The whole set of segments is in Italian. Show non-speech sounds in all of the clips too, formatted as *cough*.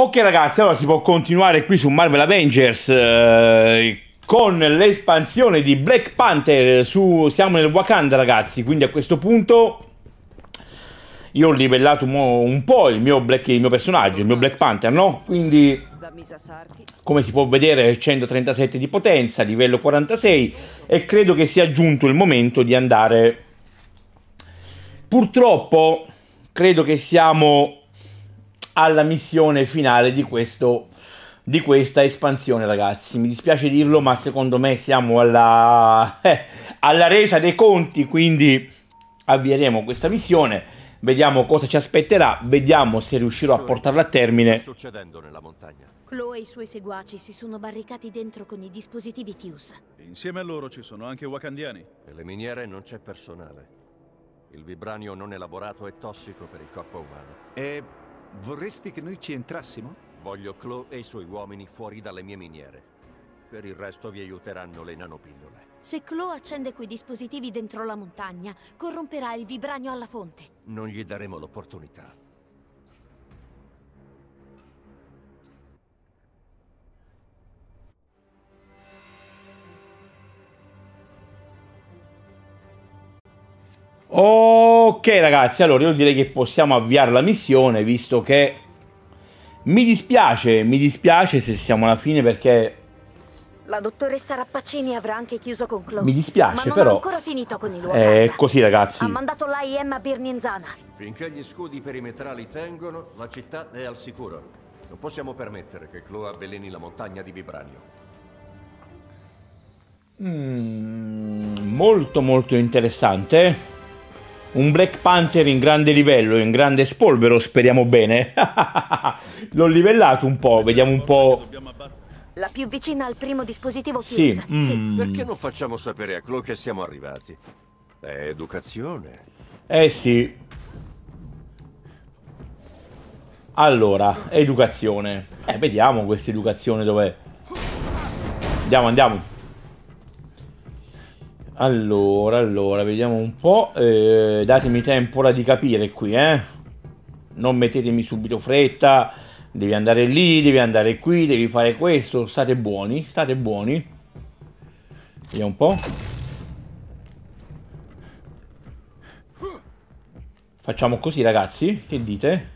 Ok ragazzi, allora si può continuare qui su Marvel Avengers eh, con l'espansione di Black Panther su... Siamo nel Wakanda ragazzi, quindi a questo punto io ho livellato un po' il mio, Black, il mio personaggio, il mio Black Panther, no? Quindi come si può vedere 137 di potenza, livello 46 e credo che sia giunto il momento di andare... Purtroppo credo che siamo alla missione finale di, questo, di questa espansione, ragazzi. Mi dispiace dirlo, ma secondo me siamo alla, *laughs* eh, alla resa dei conti, quindi avvieremo questa missione. Vediamo cosa ci aspetterà, vediamo se riuscirò a portarla a termine. Che sta succedendo nella montagna? Chloe e i suoi seguaci si sono barricati dentro con i dispositivi Fuse. Insieme a loro ci sono anche wakandiani. Per le miniere non c'è personale. Il vibranio non elaborato è tossico per il corpo umano. E Vorresti che noi ci entrassimo? Voglio Chloe e i suoi uomini fuori dalle mie miniere. Per il resto vi aiuteranno le nanopillole. Se Chloe accende quei dispositivi dentro la montagna, corromperà il vibranio alla fonte. Non gli daremo l'opportunità. Ok ragazzi, allora io direi che possiamo avviare la missione visto che mi dispiace, mi dispiace se siamo alla fine perché la dottoressa Rappaccini avrà anche chiuso con Chloe. Mi dispiace, ma però. Ancora finito con il luogo. È così, ragazzi. Ha mandato l'AIM a Birninzana. Finché gli scudi perimetrali tengono, la città è al sicuro. Non possiamo permettere che Chloe avveleni la montagna di Vibranio. Mm, molto, molto interessante. Un Black Panther in grande livello, in grande spolvero, speriamo bene. *laughs* L'ho livellato un po', vediamo un po'. La più vicina al primo dispositivo sì. Mm. sì. Perché non facciamo sapere a Chloe che siamo arrivati? È educazione. Eh sì. Allora, educazione. Eh, vediamo questa educazione dov'è. Andiamo, andiamo. Allora, allora, vediamo un po'. Eh, datemi tempo ora di capire qui, eh. Non mettetemi subito fretta. Devi andare lì, devi andare qui, devi fare questo. State buoni, state buoni. Vediamo un po'. Facciamo così, ragazzi. Che dite?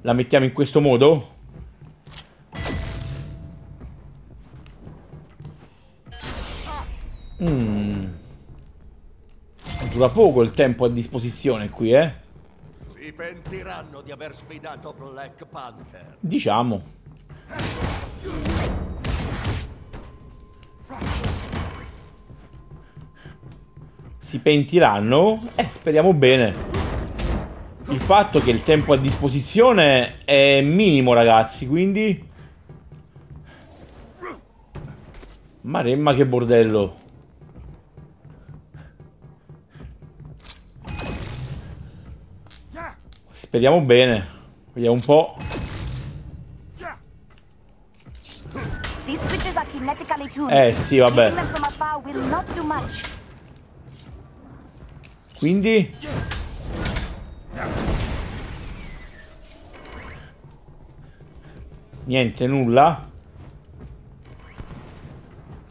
La mettiamo in questo modo? Mm. Dura poco il tempo a disposizione qui, eh? Si pentiranno di aver sfidato Black Panther. Diciamo. Si pentiranno? Eh, speriamo bene. Il fatto che il tempo a disposizione è minimo, ragazzi, quindi... Maremma che bordello. Speriamo bene. Vediamo un po'. Eh sì, vabbè. Quindi... Niente, nulla.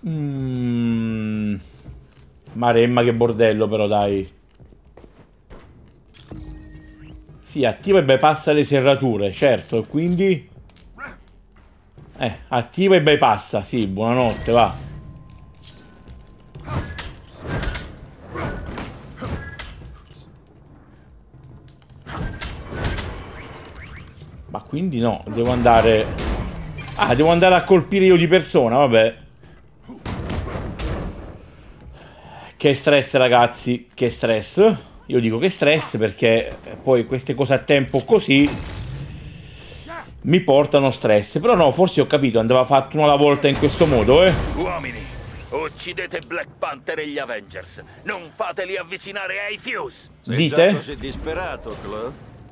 Mm. Maremma che bordello però, dai. Sì, attiva e bypassa le serrature, certo, quindi... Eh, attiva e bypassa, sì, buonanotte, va. Ma quindi no, devo andare... Ah, devo andare a colpire io di persona, vabbè. Che stress, ragazzi, che stress. Io dico che stress perché poi queste cose a tempo così mi portano stress. Però no, forse ho capito, andava fatto una alla volta in questo modo, eh. Uomini, uccidete Black Panther e gli Avengers. Non fateli avvicinare ai Fuse. Sei Dite? Così disperato, Chloe?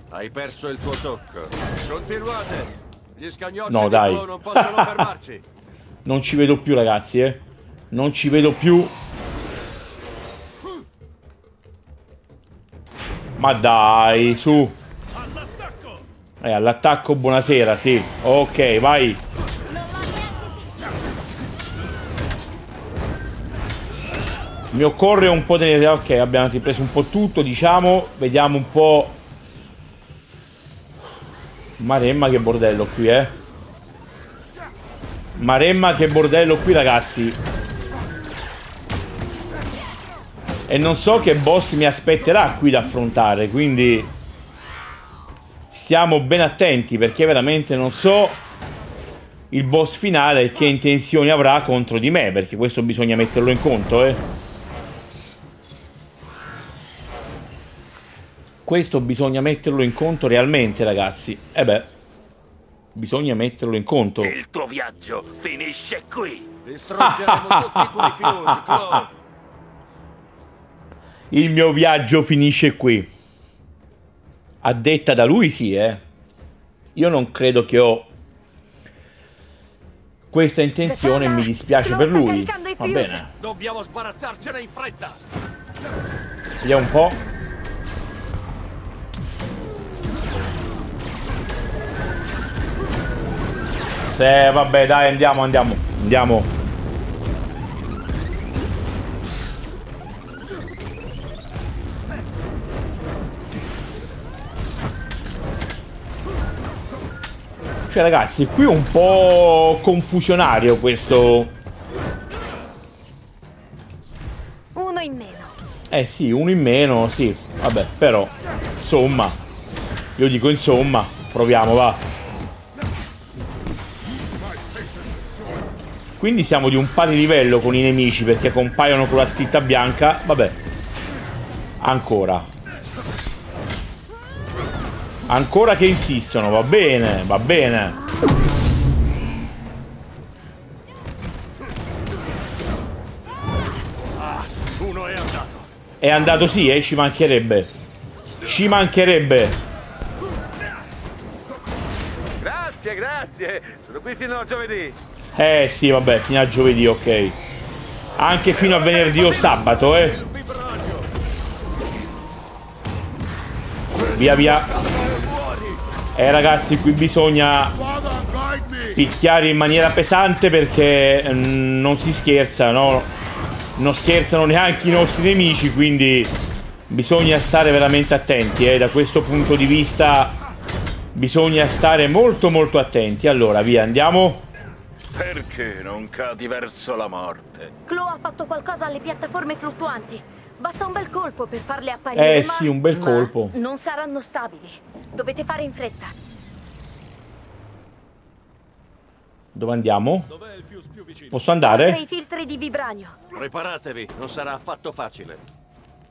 Hai perso il tuo tocco. Continuate. Gli scagnozzi no, dai. non possono fermarci. *laughs* non ci vedo più, ragazzi, eh. Non ci vedo più. Ma dai, su. Eh, all'attacco buonasera, sì. Ok, vai. Mi occorre un po' di. Ok, abbiamo ripreso un po' tutto, diciamo. Vediamo un po'. Maremma che bordello qui, eh. Maremma che bordello qui, ragazzi. E non so che boss mi aspetterà qui da affrontare, quindi... Stiamo ben attenti perché veramente non so il boss finale che intenzioni avrà contro di me, perché questo bisogna metterlo in conto, eh. Questo bisogna metterlo in conto realmente, ragazzi. E eh beh, bisogna metterlo in conto. Il tuo viaggio finisce qui. Distruggeremo tutti i tuoi Chloe. Il mio viaggio finisce qui. A detta da lui sì, eh. Io non credo che ho questa intenzione e mi dispiace per lui. Va bene. Dobbiamo sbarazzarcene in fretta. Vediamo un po'. Se, vabbè, dai, andiamo, andiamo. Andiamo. Cioè, ragazzi, qui è un po' confusionario questo. Uno in meno. Eh sì, uno in meno, sì. Vabbè, però, insomma. Io dico insomma. Proviamo, va. Quindi siamo di un pari livello con i nemici perché compaiono con la scritta bianca. Vabbè. Ancora. Ancora che insistono, va bene, va bene. Uno è andato. È andato sì, eh, ci mancherebbe. Ci mancherebbe. Grazie, grazie. Sono qui fino a giovedì. Eh sì, vabbè, fino a giovedì, ok. Anche fino a venerdì o sabato, eh. Via via. Eh ragazzi, qui bisogna picchiare in maniera pesante perché mm, non si scherza, no? Non scherzano neanche i nostri nemici, quindi bisogna stare veramente attenti, eh. Da questo punto di vista bisogna stare molto molto attenti. Allora, via, andiamo. Perché non cadi verso la morte? Chloe ha fatto qualcosa alle piattaforme fluttuanti. Basta un bel colpo per farle apparire. Eh sì, un bel ma colpo. Non saranno stabili. Dovete fare in fretta. Dove andiamo? Dov'è il fuse più vicino? Posso andare? i filtri di vibranio. Preparatevi, non sarà affatto facile.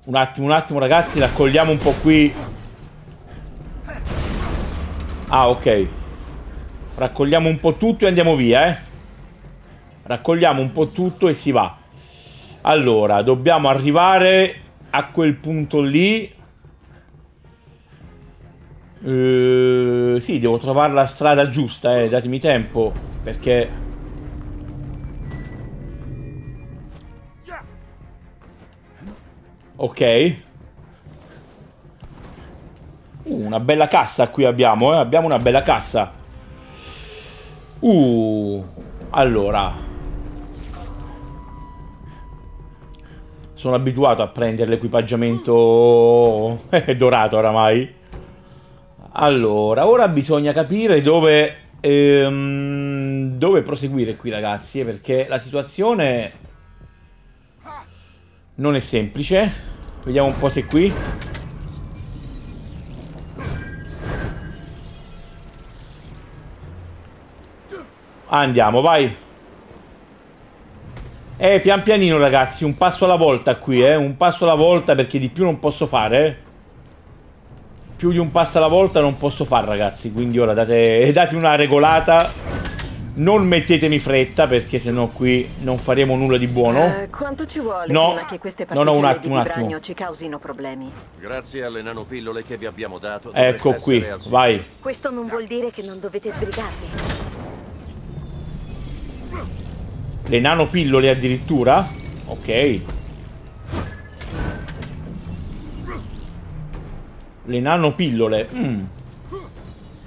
Un attimo, un attimo ragazzi, raccogliamo un po' qui. Ah, ok. Raccogliamo un po' tutto e andiamo via, eh. Raccogliamo un po' tutto e si va. Allora, dobbiamo arrivare a quel punto lì. Eh, sì, devo trovare la strada giusta, eh. Datemi tempo, perché... Ok. Uh, una bella cassa qui abbiamo, eh. Abbiamo una bella cassa. Uh, allora. Sono abituato a prendere l'equipaggiamento *laughs* dorato oramai. Allora, ora bisogna capire dove, ehm, dove proseguire qui ragazzi, eh, perché la situazione non è semplice. Vediamo un po' se qui. Andiamo, vai. Eh, pian pianino ragazzi, un passo alla volta qui, eh. Un passo alla volta perché di più non posso fare, eh. Più di un passo alla volta non posso fare ragazzi, quindi ora date, date una regolata. Non mettetemi fretta perché sennò qui non faremo nulla di buono. Eh, quanto ci vuole No. prima che queste No, no, un attimo, un attimo. ci causino problemi? Grazie alle nanopillole che vi abbiamo dato. Ecco qui, vai. Questo non vuol dire che non dovete sbrigarvi. Le nanopillole addirittura? Ok. Le nanopillole. Mm.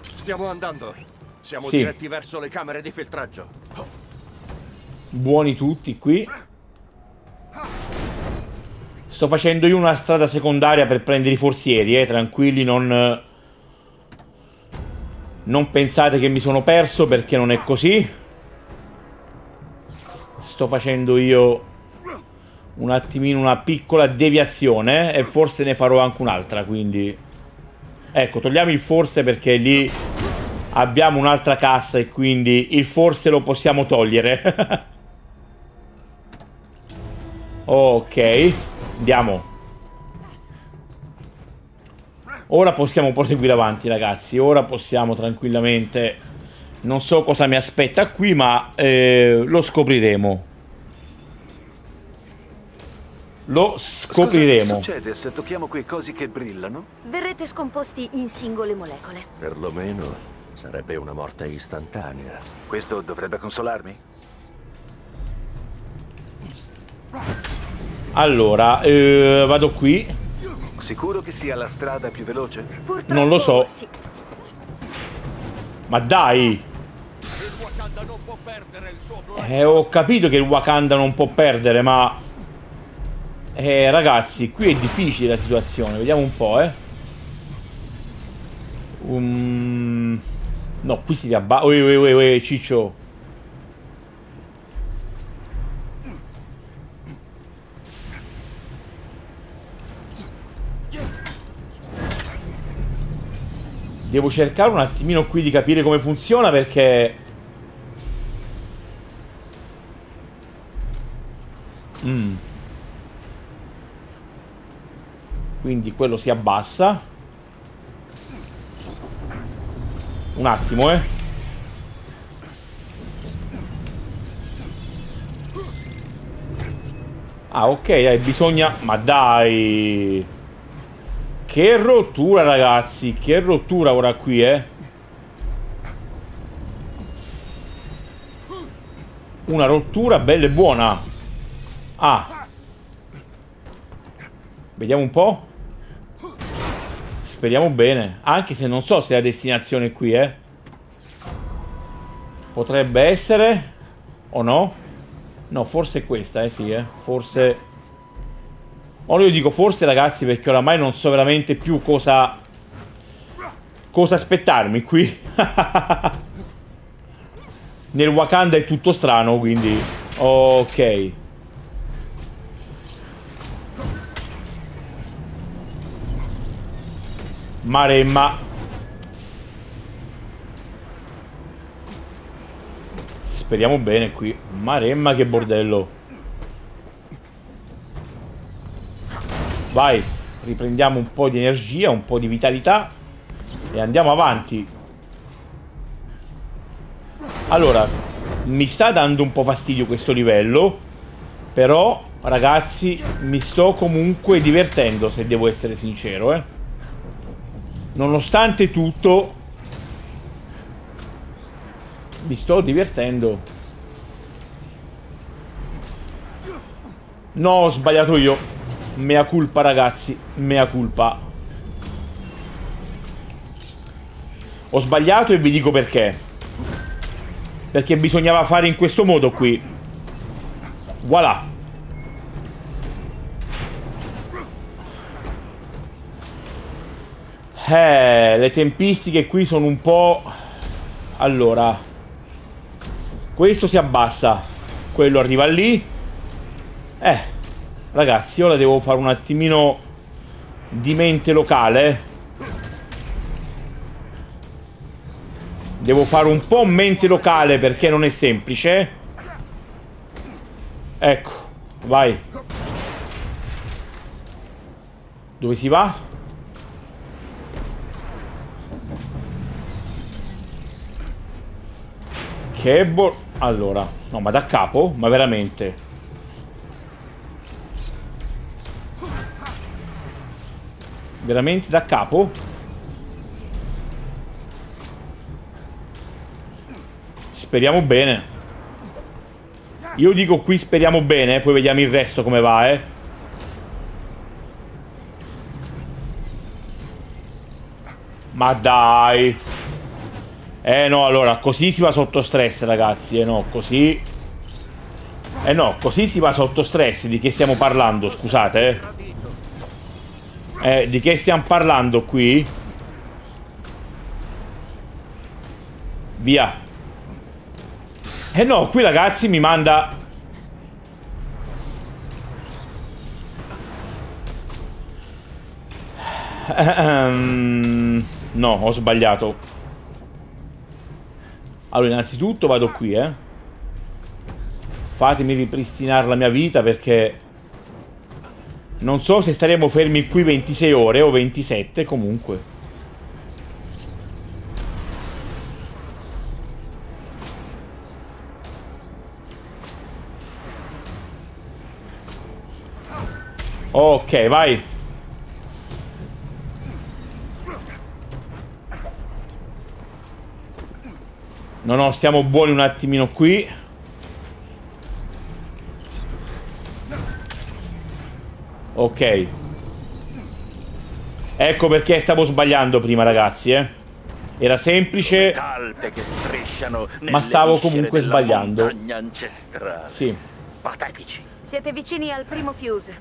Stiamo andando. Siamo Sì. diretti verso le camere di filtraggio. Buoni tutti qui. Sto facendo io una strada secondaria per prendere i forzieri, eh, tranquilli, non... Non pensate che mi sono perso perché non è così. Sto facendo io un attimino una piccola deviazione e forse ne farò anche un'altra, quindi... Ecco, togliamo il forse perché lì abbiamo un'altra cassa e quindi il forse lo possiamo togliere. *laughs* ok, andiamo. Ora possiamo proseguire avanti, ragazzi. Ora possiamo tranquillamente... Non so cosa mi aspetta qui, ma eh, lo scopriremo. Lo scopriremo. Cosa succede se tocchiamo quei cosi che brillano? Verrete scomposti in singole molecole. Perlomeno sarebbe una morte istantanea. Questo dovrebbe consolarmi? Allora, eh, vado qui. Sicuro che sia la strada più veloce? Purtroppo, Non lo so. Sì. Ma dai! Eh, ho capito che il Wakanda non può perdere, ma... Eh, ragazzi, qui è difficile la situazione. Vediamo un po', eh. Um... No, qui si riabba... Ui, ui, ui, ui, ciccio. Devo cercare un attimino qui di capire come funziona perché... Mm. Quindi quello si abbassa. Un attimo, eh. Ah, ok, dai, bisogna... Ma dai... Che rottura, ragazzi. Che rottura ora qui, eh. Una rottura bella e buona. Ah. Vediamo un po'. Speriamo bene. Anche se non so se la destinazione è qui, eh. Potrebbe essere. O no? No, forse è questa, eh sì, eh. Forse... Ora io dico forse ragazzi perché oramai non so veramente più cosa... Cosa aspettarmi qui. *laughs* Nel Wakanda è tutto strano, quindi... Ok. Maremma. Speriamo bene qui. Maremma che bordello. Vai, riprendiamo un po' di energia, un po' di vitalità e andiamo avanti. Allora, mi sta dando un po' fastidio questo livello, però ragazzi mi sto comunque divertendo se devo essere sincero, eh. Nonostante tutto mi sto divertendo. No, ho sbagliato io. Mea culpa ragazzi, mea culpa. Ho sbagliato e vi dico perché. Perché bisognava fare in questo modo qui. Voilà. Eh, le tempistiche qui sono un po'... Allora. Questo si abbassa. Quello arriva lì. Eh. Ragazzi, ora devo fare un attimino di mente locale. Devo fare un po' mente locale perché non è semplice. Ecco, vai. Dove si va? Che bo... Allora, no, ma da capo? Ma veramente... Veramente da capo? Speriamo bene. Io dico qui speriamo bene, poi vediamo il resto come va, eh. Ma dai. Eh no, allora, così si va sotto stress, ragazzi. Eh no, così... Eh no, così si va sotto stress. Di che stiamo parlando, scusate, eh? Eh, di che stiamo parlando qui? Via. Eh no, qui ragazzi mi manda... Ehm, no, ho sbagliato. Allora, innanzitutto vado qui, eh. Fatemi ripristinare la mia vita perché... Non so se staremo fermi qui 26 ore o 27, comunque. Ok, vai. No, no, stiamo buoni un attimino qui. Ok. Ecco perché stavo sbagliando prima, ragazzi, eh. Era semplice, ma stavo comunque sbagliando. Sì. Patetici. Siete vicini al primo fuse.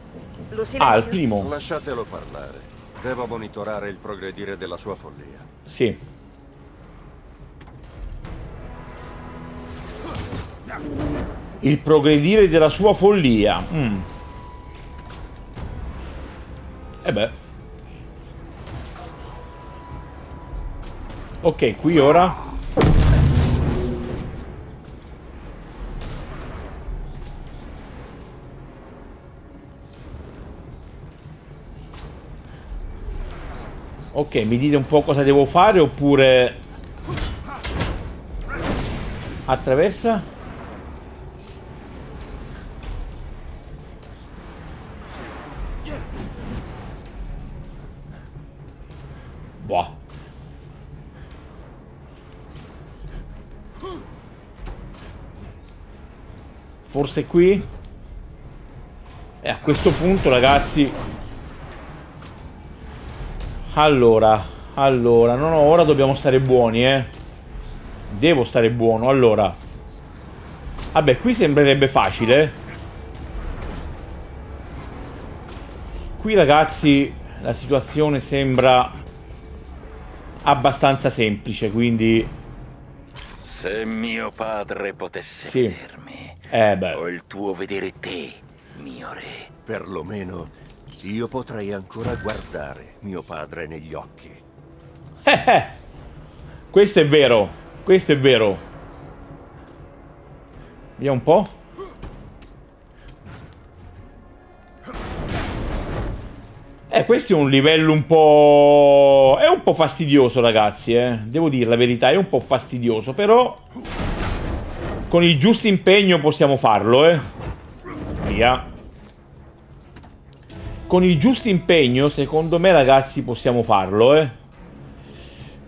Lo silenzio? Ah, il primo. Lasciatelo parlare. Devo monitorare il progredire della sua follia. Sì. Il progredire della sua follia. Mm. E beh. Ok, qui ora. Ok, mi dite un po' cosa devo fare oppure... Attraversa? Forse qui? E a questo punto, ragazzi... Allora, allora, no, no, ora dobbiamo stare buoni, eh. Devo stare buono, allora. Vabbè, qui sembrerebbe facile. Qui, ragazzi, la situazione sembra abbastanza semplice, quindi... Se mio padre potesse Sì. vedermi, Eh, beh. o il tuo vedere te, mio re. Perlomeno io potrei ancora guardare mio padre negli occhi. Questo è vero. Questo è vero. Vediamo un po'. Eh, questo è un livello un po'... È un po' fastidioso, ragazzi, eh. Devo dire la verità, è un po' fastidioso, però... Con il giusto impegno possiamo farlo, eh. Via. Con il giusto impegno, secondo me, ragazzi, possiamo farlo, eh.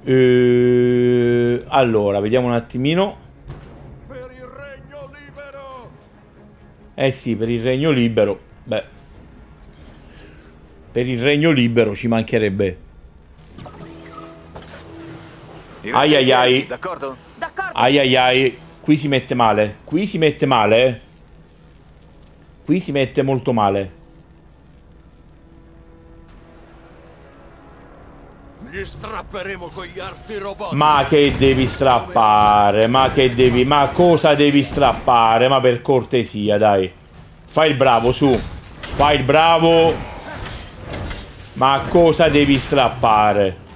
Eh, allora, vediamo un attimino. Per il regno libero! Eh sì, per il regno libero. Beh. Per il regno libero ci mancherebbe. Ai ai ai. D'accordo? D'accordo. Ai ai ai. Qui si mette male. Qui si mette male. Qui si mette molto male. Gli strapperemo con gli arti robotici! Ma che devi strappare? Ma che devi... Ma cosa devi strappare? Ma per cortesia, dai. Fai il bravo, su. Fai il bravo. Ma cosa devi strappare?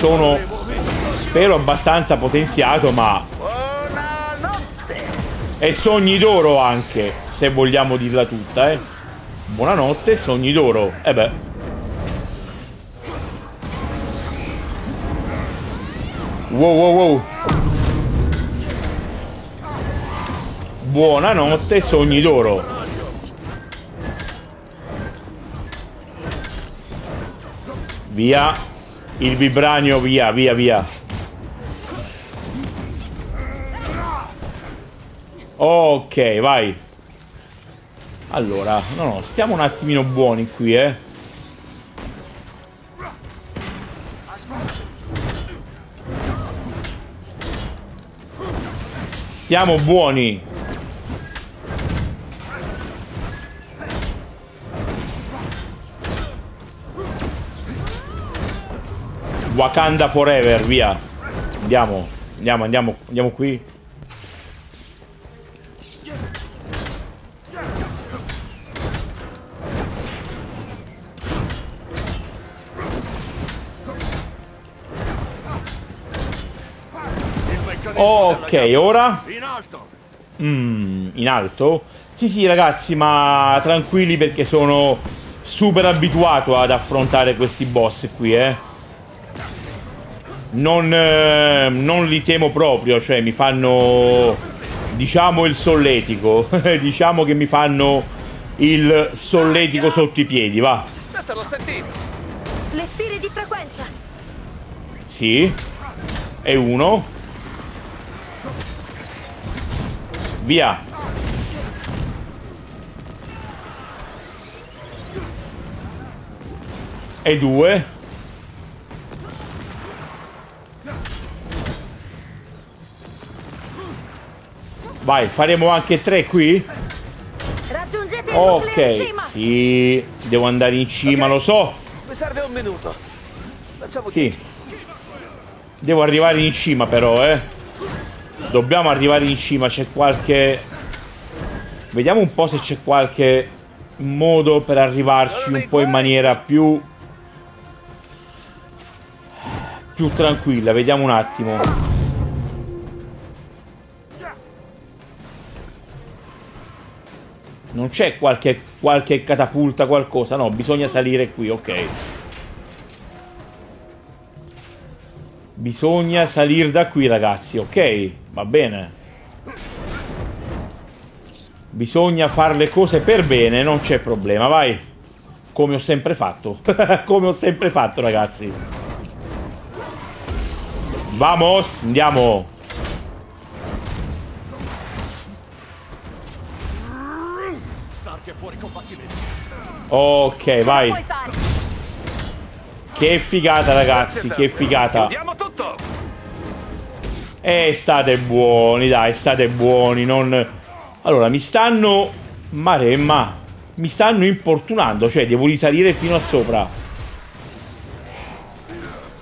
Sono... Spero abbastanza potenziato, ma... Buonanotte! E sogni d'oro anche, se vogliamo dirla tutta, eh. Buonanotte, sogni d'oro. Eh beh. Wow, wow, wow. Buonanotte, sogni d'oro. Via. Il vibranio, via, via, via. Ok, vai. Allora, no, no, stiamo un attimino buoni qui, eh. Stiamo buoni. Wakanda forever, via. Andiamo, andiamo, andiamo, andiamo qui. Ok, ora! Mm, in alto? Sì, sì, ragazzi, ma tranquilli perché sono super abituato ad affrontare questi boss qui, eh. Non, eh, non li temo proprio, cioè mi fanno, diciamo, il solletico. *laughs* diciamo che mi fanno il solletico sotto i piedi, va. Questo l'ho sentito. Le spire di frequenza. Sì. E uno. Via. E due. Vai, faremo anche tre qui? Raggiungete Ok, cima. sì, devo andare in cima, lo so. Mi serve un minuto. Facciamo Sì. Devo arrivare in cima però, eh. Dobbiamo arrivare in cima, c'è qualche... Vediamo un po' se c'è qualche modo per arrivarci un po' in maniera più... Più tranquilla, vediamo un attimo. Non c'è qualche, qualche catapulta, qualcosa? No, bisogna salire qui, ok. Bisogna salire da qui, ragazzi, ok? Va bene. Bisogna fare le cose per bene, non c'è problema, vai. Come ho sempre fatto. *laughs* Come ho sempre fatto, ragazzi. Vamos, andiamo. Ok, vai. Che figata, ragazzi, che figata. Eh, state buoni, dai, state buoni, non... Allora, mi stanno... Maremma. Mi stanno importunando, cioè devo risalire fino a sopra.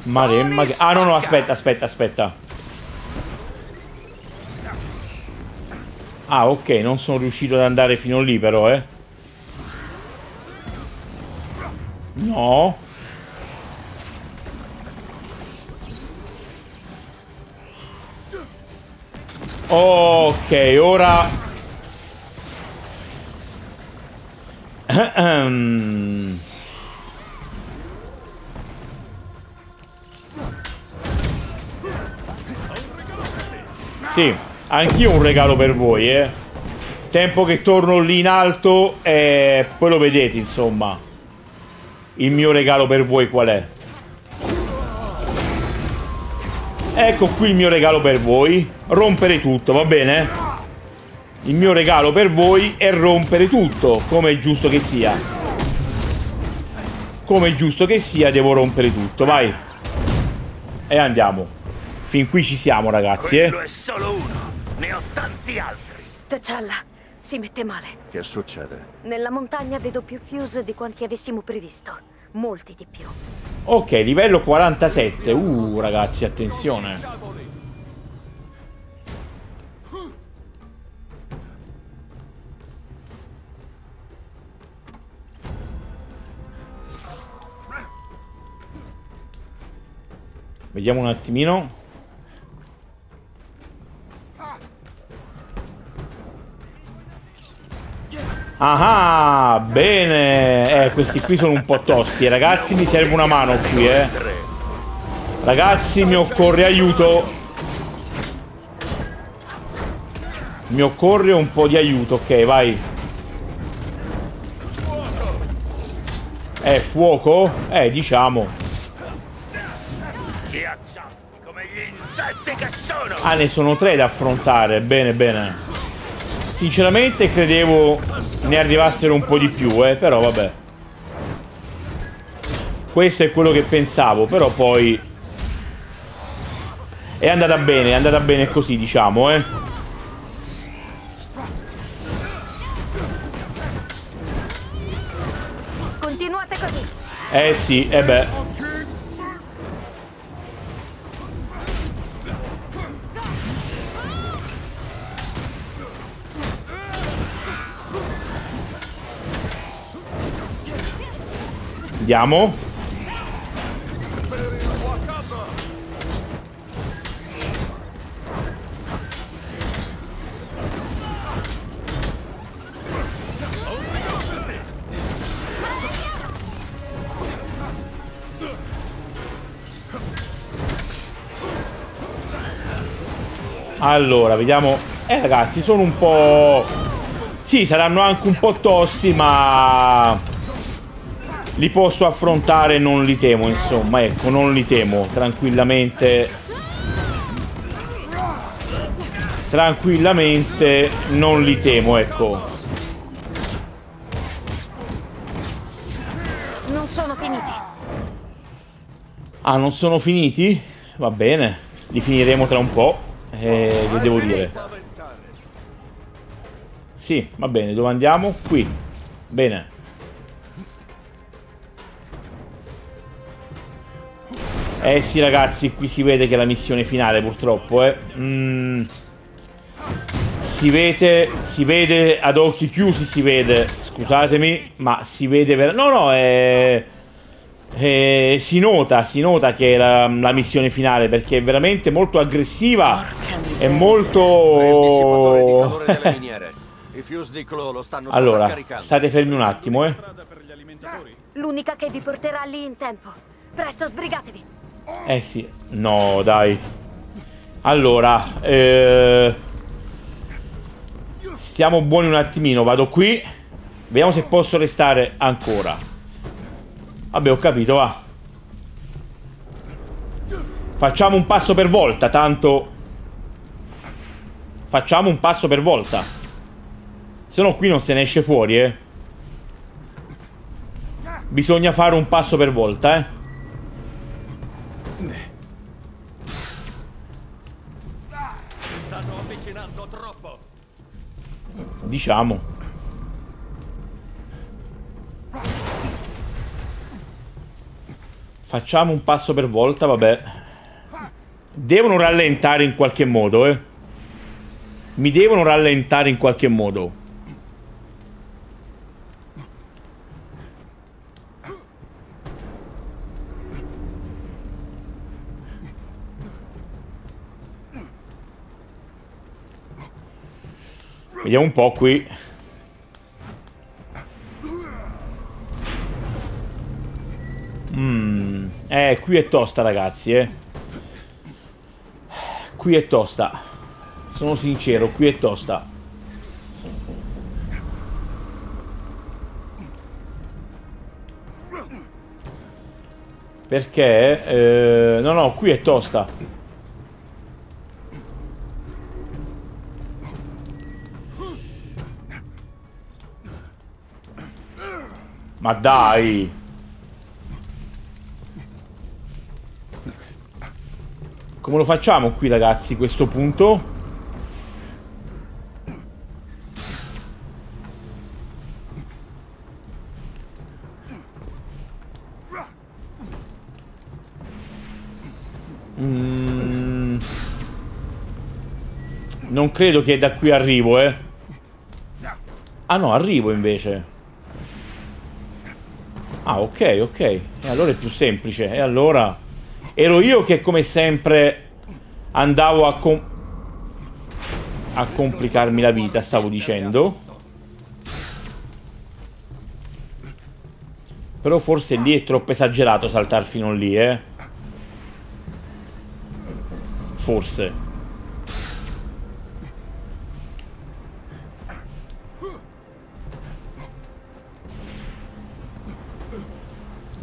Maremma che... Ah, no, no, aspetta, aspetta, aspetta. Ah, ok, non sono riuscito ad andare fino lì però, eh. No. Ok, ora... *clears throat* Sì, anch'io un regalo per voi, eh. Tempo che torno lì in alto e poi lo vedete, insomma. Il mio regalo per voi qual è? Ecco qui il mio regalo per voi. Rompere tutto, va bene? Il mio regalo per voi è rompere tutto, come è giusto che sia. Come è giusto che sia, devo rompere tutto, vai. E andiamo. Fin qui ci siamo, ragazzi, eh. Quello è solo uno. Ne ho tanti altri. T'Challa si mette male. Che succede? Nella montagna vedo più fuse di quanti avessimo previsto. Molti di più. Ok, livello 47. Uh, ragazzi, attenzione. Vediamo un attimino. Ah, bene. Eh, questi qui sono un po' tosti. Ragazzi, mi serve una mano qui, eh. Ragazzi, mi occorre aiuto. Mi occorre un po' di aiuto, ok, vai. Eh, fuoco? Eh, diciamo. Ah, ne sono tre da affrontare. Bene, bene. Sinceramente credevo ne arrivassero un po' di più, eh, però vabbè. Questo è quello che pensavo, però poi... È andata bene, è andata bene così, diciamo, eh. Continuate così. Eh sì, e eh beh. Andiamo. Allora, vediamo. Eh ragazzi, sono un po'... Sì, saranno anche un po' tosti, ma... Li posso affrontare, non li temo, insomma, ecco, non li temo, tranquillamente. Tranquillamente non li temo, ecco. Non sono finiti. Ah, non sono finiti? Va bene, li finiremo tra un po'. Eh, che devo dire? Sì, va bene, dove andiamo? Qui. Bene. Eh sì ragazzi, qui si vede che è la missione finale purtroppo, eh. Mm. Si vede, si vede ad occhi chiusi, si vede, scusatemi, ma si vede per... No, no, è... è si nota, si nota che è la, la missione finale perché è veramente molto aggressiva è molto... *laughs* allora, state fermi un attimo, eh. L'unica che vi porterà lì in tempo. Presto, sbrigatevi. Eh sì, no, dai. Allora, eh... Stiamo buoni un attimino, vado qui. Vediamo se posso restare ancora. Vabbè, ho capito, va. Facciamo un passo per volta, tanto... Facciamo un passo per volta. Se no qui non se ne esce fuori, eh. Bisogna fare un passo per volta, eh. Diciamo. Facciamo un passo per volta, vabbè. Devono rallentare in qualche modo, eh. Mi devono rallentare in qualche modo. Vediamo un po' qui. Mm. Eh, qui è tosta, ragazzi, eh. Qui è tosta. Sono sincero, qui è tosta. Perché? Eh, no, no, qui è tosta. Ma dai! Come lo facciamo qui, ragazzi, questo punto? Non credo che da qui arrivo, eh. Ah no, arrivo invece. Ah, ok, ok. E allora è più semplice. E allora... Ero io che come sempre andavo a, com a complicarmi la vita, stavo dicendo. Però forse lì è troppo esagerato saltar fino lì, eh. Forse.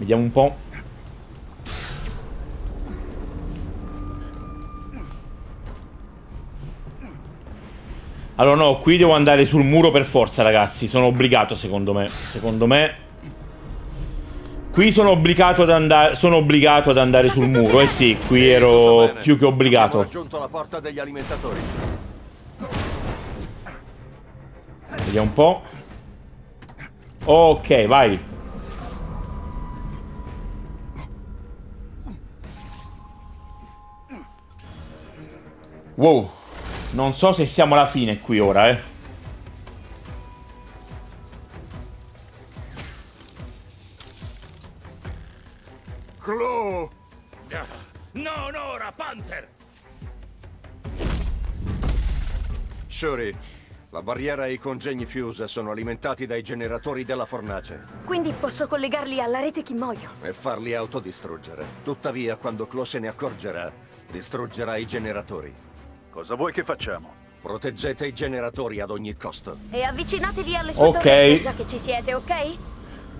Vediamo un po'. Allora no, qui devo andare sul muro per forza, ragazzi. Sono obbligato, secondo me. Secondo me... Qui sono obbligato ad andare... Sono obbligato ad andare sul muro. Eh sì, qui ero più che obbligato. raggiunto la porta degli alimentatori. Vediamo un po'. Ok, vai. Wow. Non so se siamo alla fine qui ora, eh. Clo! Non ora, Panther! Shuri, la barriera e i congegni Fuse sono alimentati dai generatori della fornace Quindi posso collegarli alla rete Kimoyo. e farli autodistruggere. Tuttavia, quando Clo se ne accorgerà, distruggerà i generatori. Cosa vuoi che facciamo? Proteggete i generatori ad ogni costo. E avvicinatevi alle sue Ok. torrette già che ci siete, ok?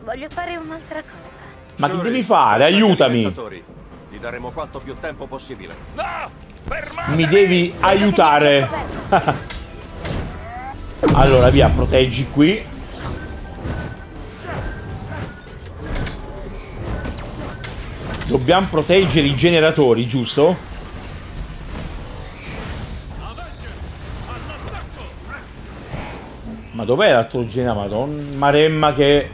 Voglio fare un'altra cosa. Ma che devi fare? Aiutami. Ti daremo quanto più tempo possibile. No! Fermatevi! Mi devi aiutare. *laughs* allora, via, proteggi qui. Dobbiamo proteggere i generatori, giusto? Ma dov'è l'altro generatore? Madonna, Maremma che...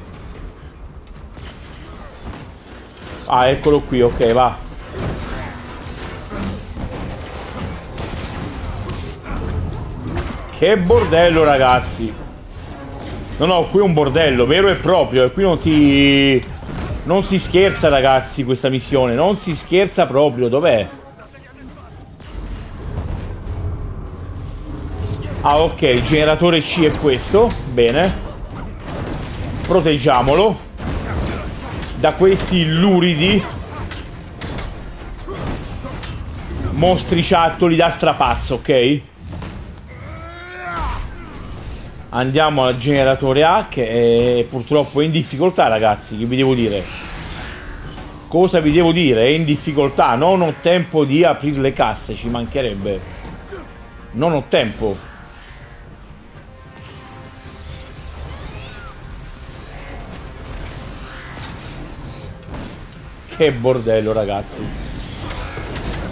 Ah, eccolo qui, ok, va. Che bordello, ragazzi. No, no, qui è un bordello, vero e proprio. E qui non si... Non si scherza, ragazzi, questa missione. Non si scherza proprio. Dov'è? Ah, ok. Il generatore C è questo. Bene. Proteggiamolo. Da questi luridi. Mostriciattoli da strapazzo, ok? Andiamo al generatore A che è purtroppo in difficoltà ragazzi, che vi devo dire? Cosa vi devo dire? È in difficoltà, non ho tempo di aprire le casse, ci mancherebbe. Non ho tempo. Che bordello ragazzi.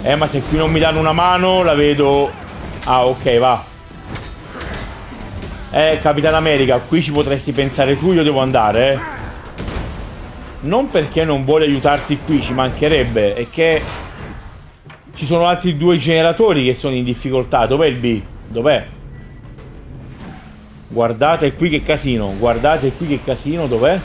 Eh ma se qui non mi danno una mano la vedo... Ah ok va. Eh, Capitan America, qui ci potresti pensare tu, io devo andare, eh. Non perché non vuole aiutarti qui, ci mancherebbe, è che ci sono altri due generatori che sono in difficoltà. Dov'è il B? Dov'è? Guardate qui che casino, guardate qui che casino, dov'è?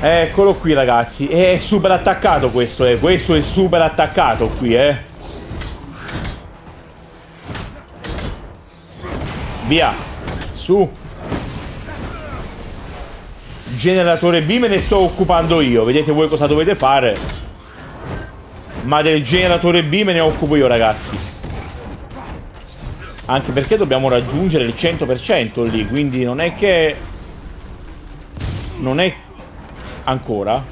Eccolo qui ragazzi. È super attaccato questo eh. Questo è super attaccato qui eh. Via. Su. Generatore B me ne sto occupando io. Vedete voi cosa dovete fare. Ma del generatore B me ne occupo io ragazzi. Anche perché dobbiamo raggiungere il 100% lì Quindi non è che Non è Ancora?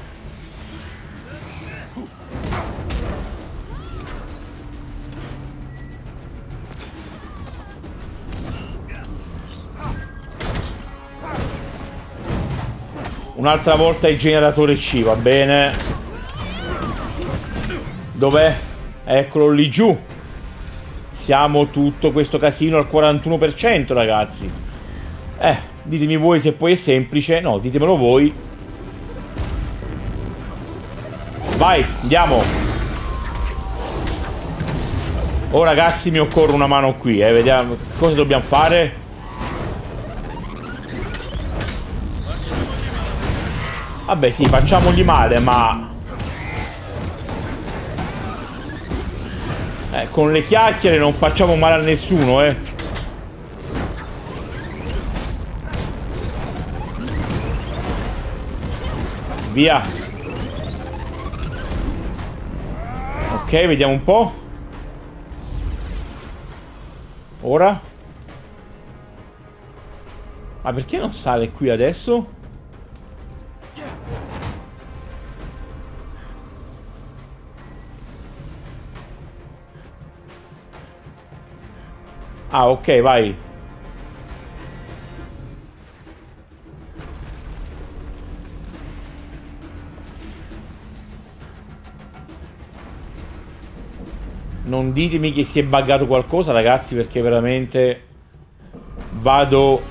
Un'altra volta il generatore C, va bene. Dov'è? Eccolo lì giù. Siamo tutto questo casino al 41%, ragazzi. Eh, ditemi voi se poi è semplice. No, ditemelo voi. Vai, andiamo. Oh ragazzi mi occorre una mano qui, eh. Vediamo cosa dobbiamo fare. Vabbè sì, facciamogli male, ma... Eh, con le chiacchiere non facciamo male a nessuno, eh. Via. Ok, vediamo un po'. Ora. Ma perché non sale qui adesso? Ah, ok, vai. Non ditemi che si è buggato qualcosa, ragazzi, perché veramente vado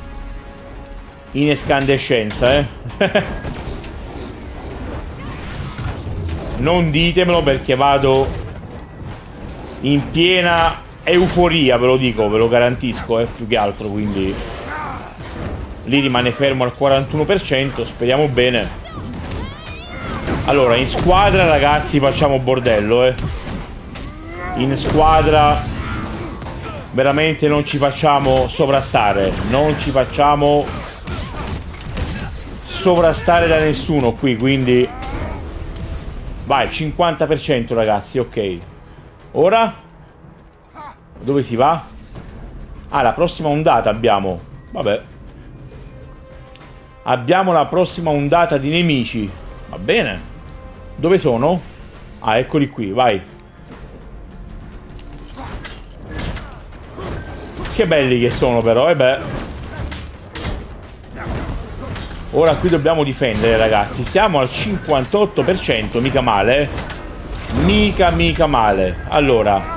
in escandescenza, eh. *laughs* Non ditemelo perché vado in piena euforia, ve lo dico, ve lo garantisco, eh, più che altro, quindi... Lì rimane fermo al 41%, speriamo bene. Allora, in squadra, ragazzi, facciamo bordello, eh. In squadra veramente non ci facciamo sovrastare. Non ci facciamo sovrastare da nessuno qui, quindi... Vai, 50% ragazzi, ok. Ora? Dove si va? Ah, la prossima ondata abbiamo. Vabbè. Abbiamo la prossima ondata di nemici. Va bene. Dove sono? Ah, eccoli qui, vai. Che belli che sono però, e eh beh. Ora qui dobbiamo difendere, ragazzi. Siamo al 58%, mica male. Eh. Mica, mica male. Allora,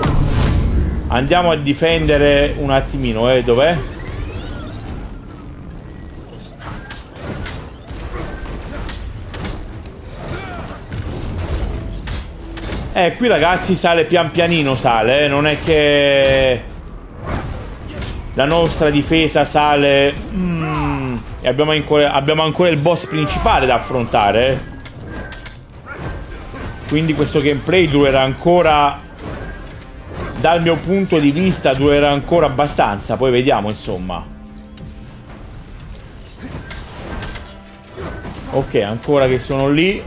andiamo a difendere un attimino, eh. Dov'è? Eh, qui ragazzi sale pian pianino, sale, eh? Non è che... La nostra difesa sale... Mm, e abbiamo ancora, abbiamo ancora il boss principale da affrontare. Quindi questo gameplay durerà ancora... Dal mio punto di vista durerà ancora abbastanza. Poi vediamo, insomma. Ok, ancora che sono lì.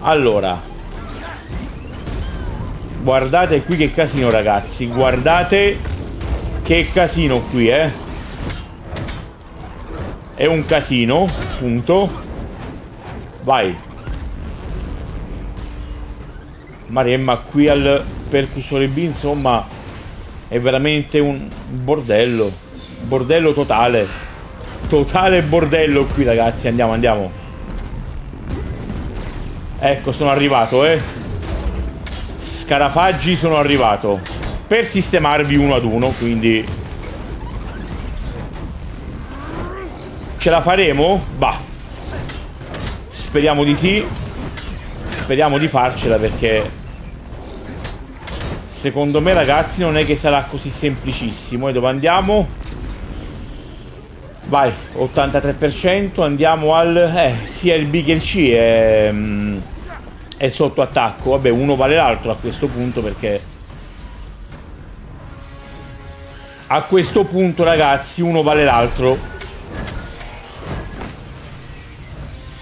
Allora Guardate qui che casino ragazzi. Guardate Che casino qui eh. È un casino Punto. Vai. Maremma qui al percussore B insomma È veramente un bordello. Bordello totale. Totale bordello qui ragazzi. Andiamo andiamo. Ecco, sono arrivato, eh. Scarafaggi sono arrivato. Per sistemarvi uno ad uno, quindi... Ce la faremo? Bah. Speriamo di sì. Speriamo di farcela perché... Secondo me, ragazzi, non è che sarà così semplicissimo. E dove andiamo? Vai, 83%, andiamo al... Eh, sia il B che il C è, è sotto attacco. Vabbè, uno vale l'altro a questo punto perché... A questo punto, ragazzi, uno vale l'altro.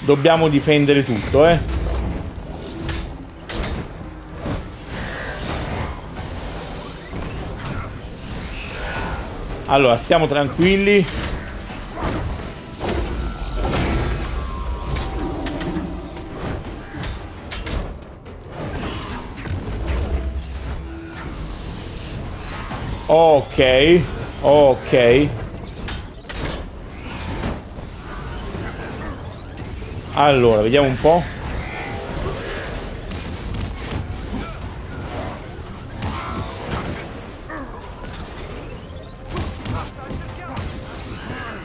Dobbiamo difendere tutto, eh. Allora, stiamo tranquilli. Ok, ok. Allora, vediamo un po'.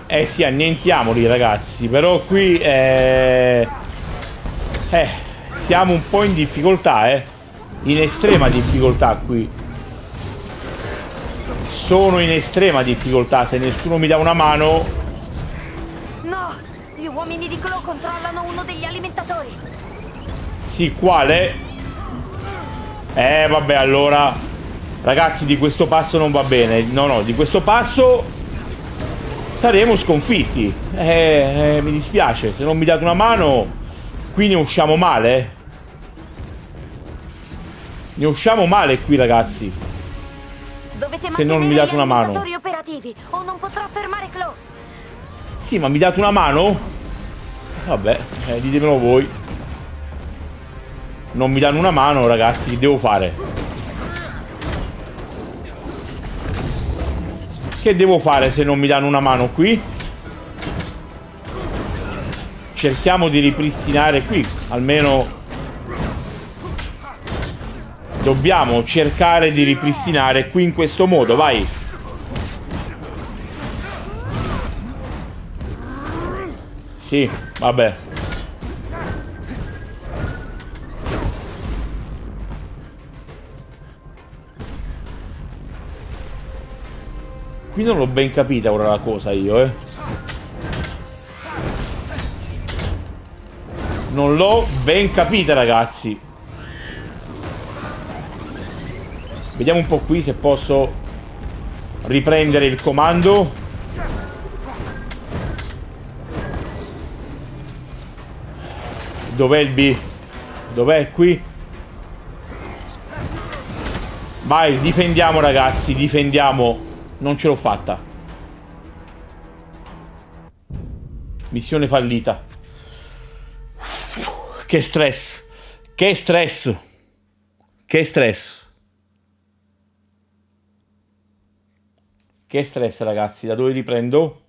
Eh sì, annientiamoli ragazzi, però qui eh... eh, siamo un po' in difficoltà, eh. In estrema difficoltà qui. Sono in estrema difficoltà, se nessuno mi dà una mano... No, gli uomini di Clo controllano uno degli alimentatori. Sì, quale? Eh, vabbè, allora... Ragazzi, di questo passo non va bene. No, no, di questo passo saremo sconfitti. Eh, eh, mi dispiace, se non mi date una mano, qui ne usciamo male. Ne usciamo male qui, ragazzi. Dovete se non mi date una mano. operativi. Sì, ma mi date una mano? Vabbè, eh, ditemelo voi. Non mi danno una mano, ragazzi, che devo fare? Che devo fare se non mi danno una mano qui? Cerchiamo di ripristinare qui, almeno Dobbiamo cercare di ripristinare qui in questo modo, vai. Sì, vabbè. Qui non l'ho ben capita ora la cosa io, eh. Non l'ho ben capita ragazzi. Vediamo un po' qui se posso riprendere il comando. Dov'è il B? Dov'è qui? Vai, difendiamo ragazzi, difendiamo. Non ce l'ho fatta. Missione fallita. Che stress. Che stress. Che stress. Che stress ragazzi, da dove riprendo?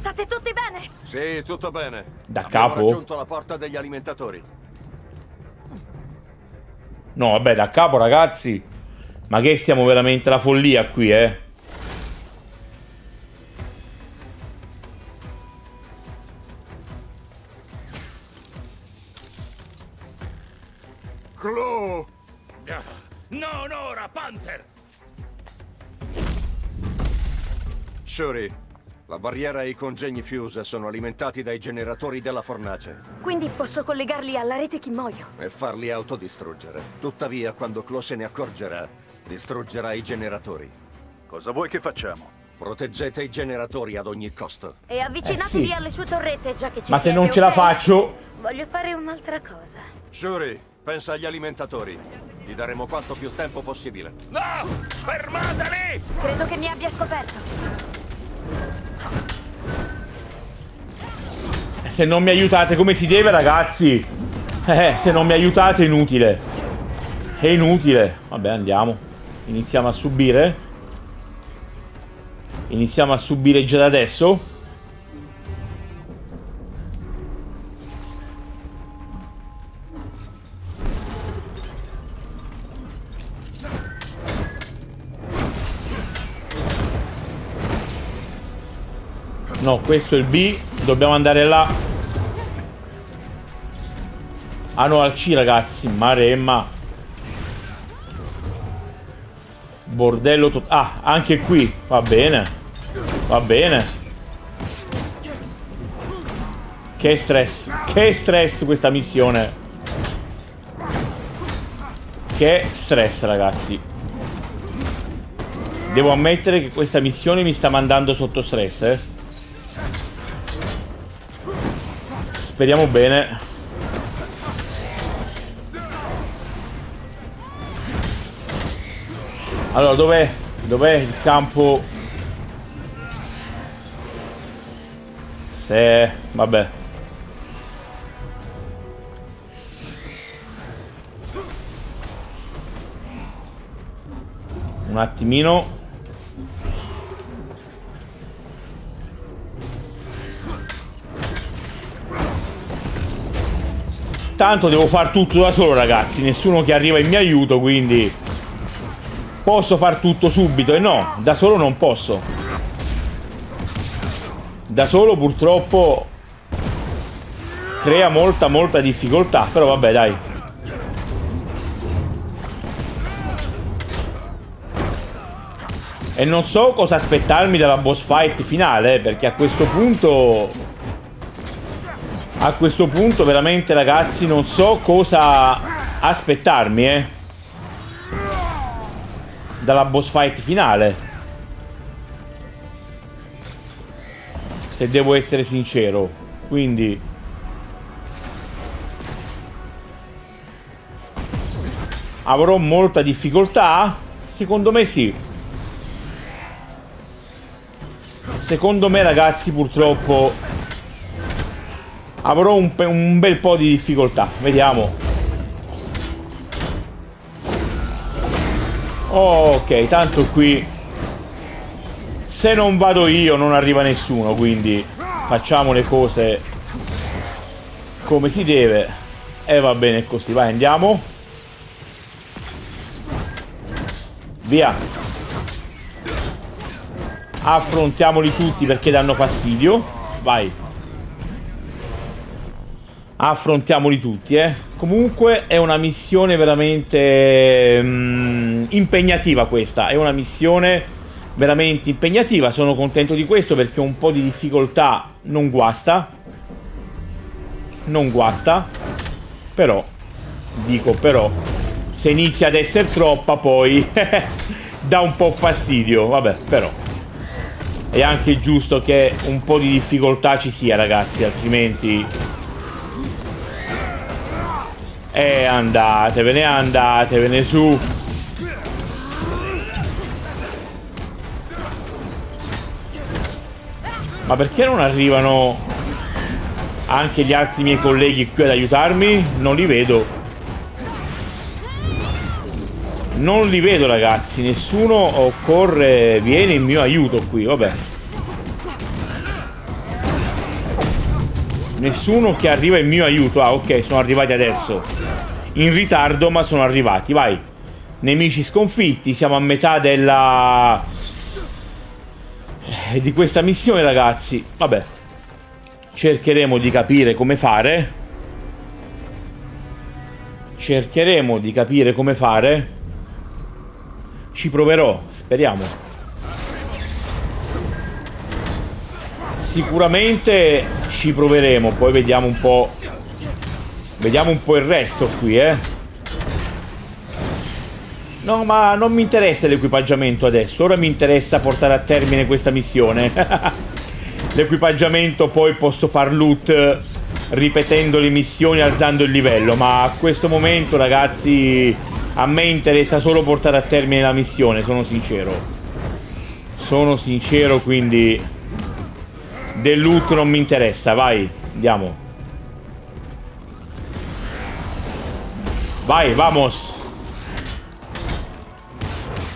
State tutti bene? Sì, tutto bene. Da Abbiamo capo? raggiunto la porta degli alimentatori. No, vabbè, da capo, ragazzi. Ma che stiamo veramente la follia qui, eh? Shuri, la barriera e i congegni fuse sono alimentati dai generatori della fornace Quindi posso collegarli alla rete Kimoyo. e farli autodistruggere. Tuttavia, quando Clo se ne accorgerà, distruggerà i generatori. Cosa vuoi che facciamo? Proteggete i generatori ad ogni costo. E avvicinatevi Eh, sì. alle sue torrette, già che ci Ma se non ce la faccio... Voglio fare un'altra cosa. Shuri, pensa agli alimentatori. Gli daremo quanto più tempo possibile. No! Fermateli! Credo che mi abbia scoperto. Se non mi aiutate come si deve, ragazzi. Eh, se non mi aiutate è inutile. È inutile. Vabbè, andiamo. Iniziamo a subire. Iniziamo a subire già da adesso. No, questo è il B. Dobbiamo andare là. Ah no, al C, ragazzi. Maremma. Bordello tot- Ah, anche qui. Va bene. Va bene. Che stress. Che stress questa missione. Che stress, ragazzi. Devo ammettere che questa missione mi sta mandando sotto stress, eh. Speriamo bene. Allora, dov'è? Dov'è il campo? Se... Vabbè. Un attimino. Tanto devo far tutto da solo, ragazzi. Nessuno che arriva in mio aiuto, quindi... Posso far tutto subito? E no, da solo non posso. Da solo, purtroppo... Crea molta, molta difficoltà. Però vabbè, dai. E non so cosa aspettarmi dalla boss fight finale, eh, perché a questo punto... A questo punto veramente ragazzi non so cosa aspettarmi, eh. Dalla boss fight finale. Se devo essere sincero. Quindi... Avrò molta difficoltà? Secondo me sì. Secondo me ragazzi purtroppo avrò un, un bel po' di difficoltà. Vediamo. Ok, tanto qui se non vado io non arriva nessuno, quindi facciamo le cose come si deve. E va bene così, vai, andiamo. Via. Affrontiamoli tutti perché danno fastidio. Vai. Affrontiamoli tutti, eh. Comunque è una missione veramente mm, impegnativa questa. È una missione veramente impegnativa. Sono contento di questo perché un po' di difficoltà non guasta. Non guasta. Però, dico però, se inizia ad essere troppa poi *laughs* dà un po' fastidio. Vabbè, però. È anche giusto che un po' di difficoltà ci sia, ragazzi, altrimenti... E andatevene, andatevene su. Ma perché non arrivano anche gli altri miei colleghi qui ad aiutarmi? Non li vedo. Non li vedo ragazzi, nessuno occorre, viene in mio aiuto qui, vabbè. Nessuno che arriva in mio aiuto. Ah, ok, sono arrivati adesso. In ritardo, ma sono arrivati. Vai. Nemici sconfitti. Siamo a metà della eh, di questa missione, ragazzi. Vabbè. Cercheremo di capire come fare. Cercheremo di capire come fare. Ci proverò, speriamo. Sicuramente ci proveremo, poi vediamo un po'. Vediamo un po' il resto qui, eh. No, ma non mi interessa l'equipaggiamento adesso. Ora mi interessa portare a termine questa missione. *laughs* l'equipaggiamento poi posso far loot ripetendo le missioni, alzando il livello. Ma a questo momento, ragazzi, a me interessa solo portare a termine la missione, sono sincero. Sono sincero, quindi... Del loot non mi interessa, vai, andiamo. Vai, vamos.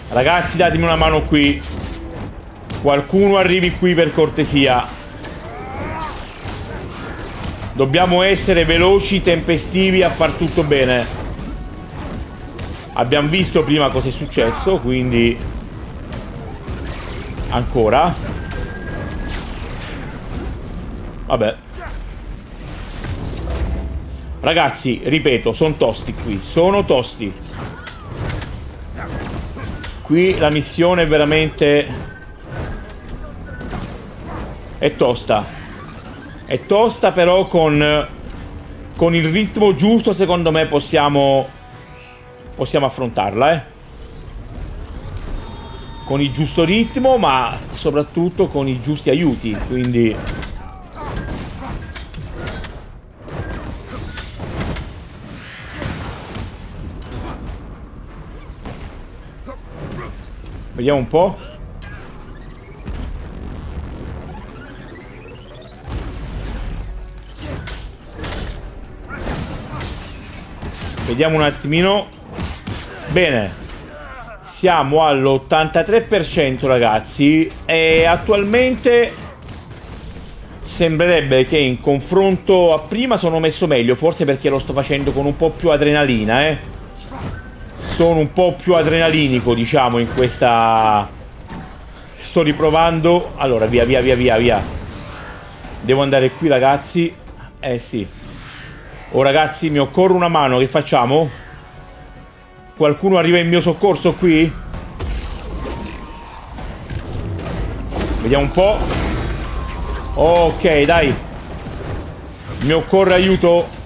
Ragazzi datemi una mano qui Qualcuno arrivi qui per cortesia Dobbiamo essere veloci, tempestivi a far tutto bene Abbiamo visto prima cosa è successo Quindi Ancora Vabbè Ragazzi, ripeto, sono tosti qui Sono tosti Qui la missione è veramente... È tosta. È tosta però con... Con il ritmo giusto secondo me possiamo... Possiamo affrontarla, eh. Con il giusto ritmo ma soprattutto con i giusti aiuti. Quindi... Vediamo un po'. Vediamo un attimino. Bene. Siamo all'83% ragazzi. E attualmente sembrerebbe che in confronto a prima sono messo meglio. Forse perché lo sto facendo con un po' più adrenalina, eh sono un po' più adrenalinico, diciamo, in questa... Sto riprovando... Allora, via, via, via, via, via. Devo andare qui, ragazzi. Eh, sì. Oh, ragazzi, mi occorre una mano. Che facciamo? Qualcuno arriva in mio soccorso qui? Vediamo un po'. Ok, dai. Mi occorre aiuto.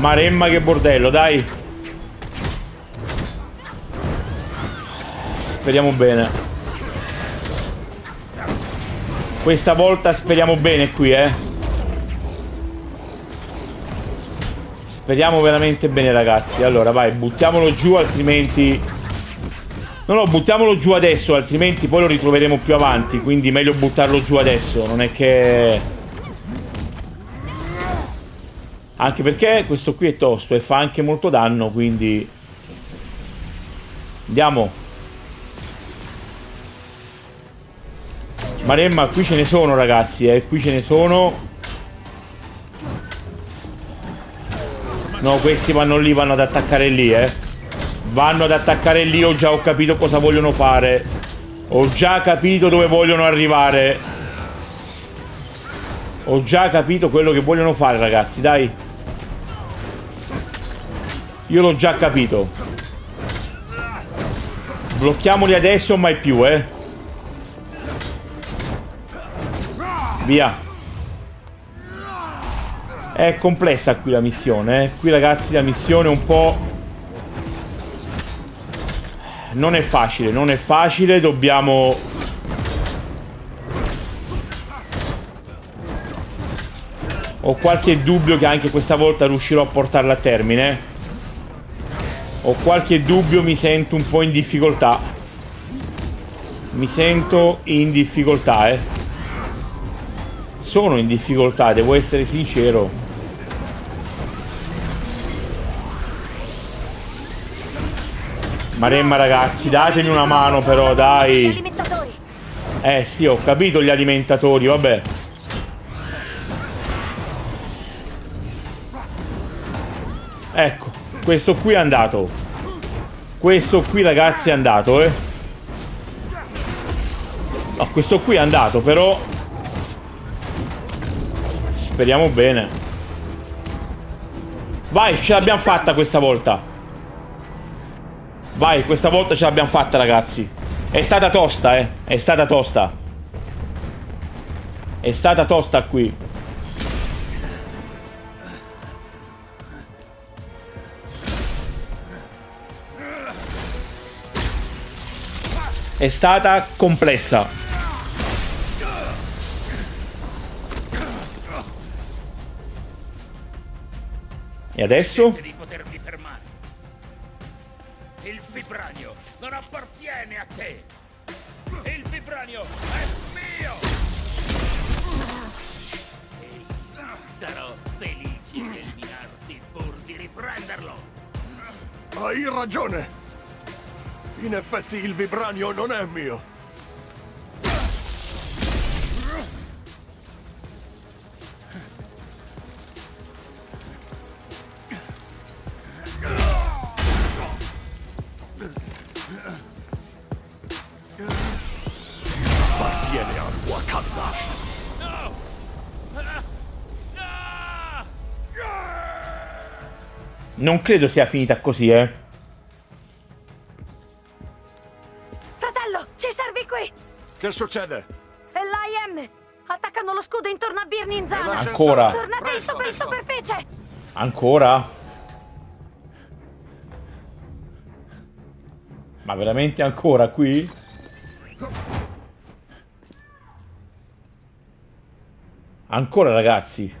Maremma che bordello, dai. Speriamo bene. Questa volta speriamo bene qui, eh. Speriamo veramente bene, ragazzi. Allora, vai, buttiamolo giù, altrimenti... No, no, buttiamolo giù adesso, altrimenti poi lo ritroveremo più avanti. Quindi meglio buttarlo giù adesso. Non è che... Anche perché questo qui è tosto e fa anche molto danno, quindi... Andiamo. Maremma, qui ce ne sono ragazzi, eh. Qui ce ne sono. No, questi vanno lì, vanno ad attaccare lì, eh. Vanno ad attaccare lì, ho già ho capito cosa vogliono fare. Ho già capito dove vogliono arrivare. Ho già capito quello che vogliono fare, ragazzi, dai. Io l'ho già capito. Blocchiamoli adesso, mai più, eh. Via. È complessa qui la missione, eh. Qui, ragazzi, la missione è un po'... Non è facile, non è facile. Dobbiamo Ho qualche dubbio che anche questa volta riuscirò a portarla a termine. Ho qualche dubbio, mi sento un po' in difficoltà. Mi sento in difficoltà, eh. Sono in difficoltà, devo essere sincero. Maremma ragazzi, datemi una mano però, dai. Eh sì, ho capito gli alimentatori, vabbè. Ecco, questo qui è andato. Questo qui, ragazzi, è andato, eh. No, questo qui è andato, però... Speriamo bene. Vai, ce l'abbiamo fatta questa volta. Vai, questa volta ce l'abbiamo fatta, ragazzi. È stata tosta, eh. È stata tosta. È stata tosta qui. È stata complessa. E adesso? Il vibranio non appartiene a te. Il vibranio è mio. Ehi, sarò felice di eliminarti pur di riprenderlo. Hai ragione. In effetti il vibranio non è mio. Appartiene a Wakanda. Non credo sia finita così, eh. Che succede? È l'IM! Attaccano lo scudo intorno a Birninzana! Ancora? Tornate in super superficie! Ancora? Ma veramente ancora qui? Ancora ragazzi?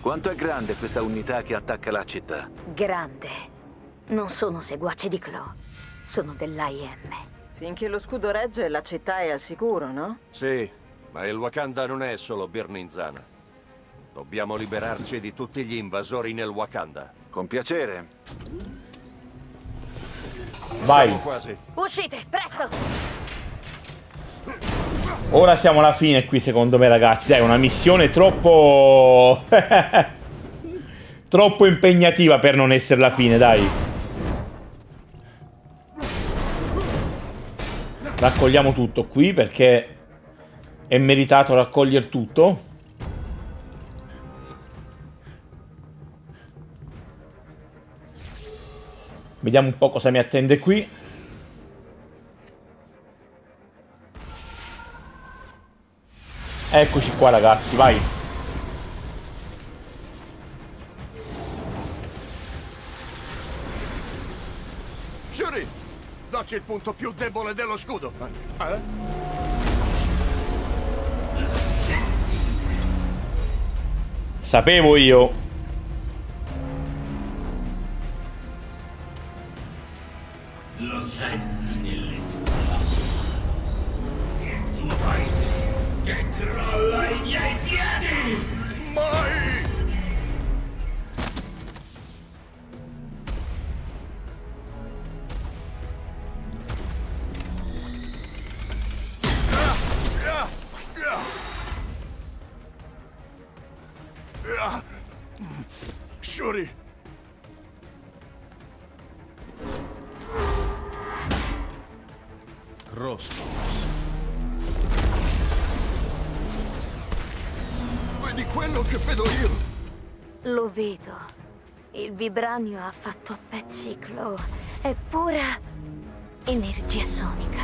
Quanto è grande questa unità che attacca la città? Grande. Non sono seguaci di Claw. Sono dell'IM. Finché lo scudo regge, la città è al sicuro, no? Sì, ma il Wakanda non è solo Birninzana. Dobbiamo liberarci di tutti gli invasori nel Wakanda. Con piacere. Vai. Siamo quasi. Uscite, presto! Ora siamo alla fine qui, secondo me, ragazzi. È una missione troppo... *laughs* troppo impegnativa per non essere la fine, dai. Raccogliamo tutto qui perché è meritato raccogliere tutto. Vediamo un po' cosa mi attende qui. Eccoci qua ragazzi, vai. Shuri, dacci il punto più debole dello scudo. Eh? Sapevo io. Vibranio ha fatto a pezzi Chloe. È pura energia sonica.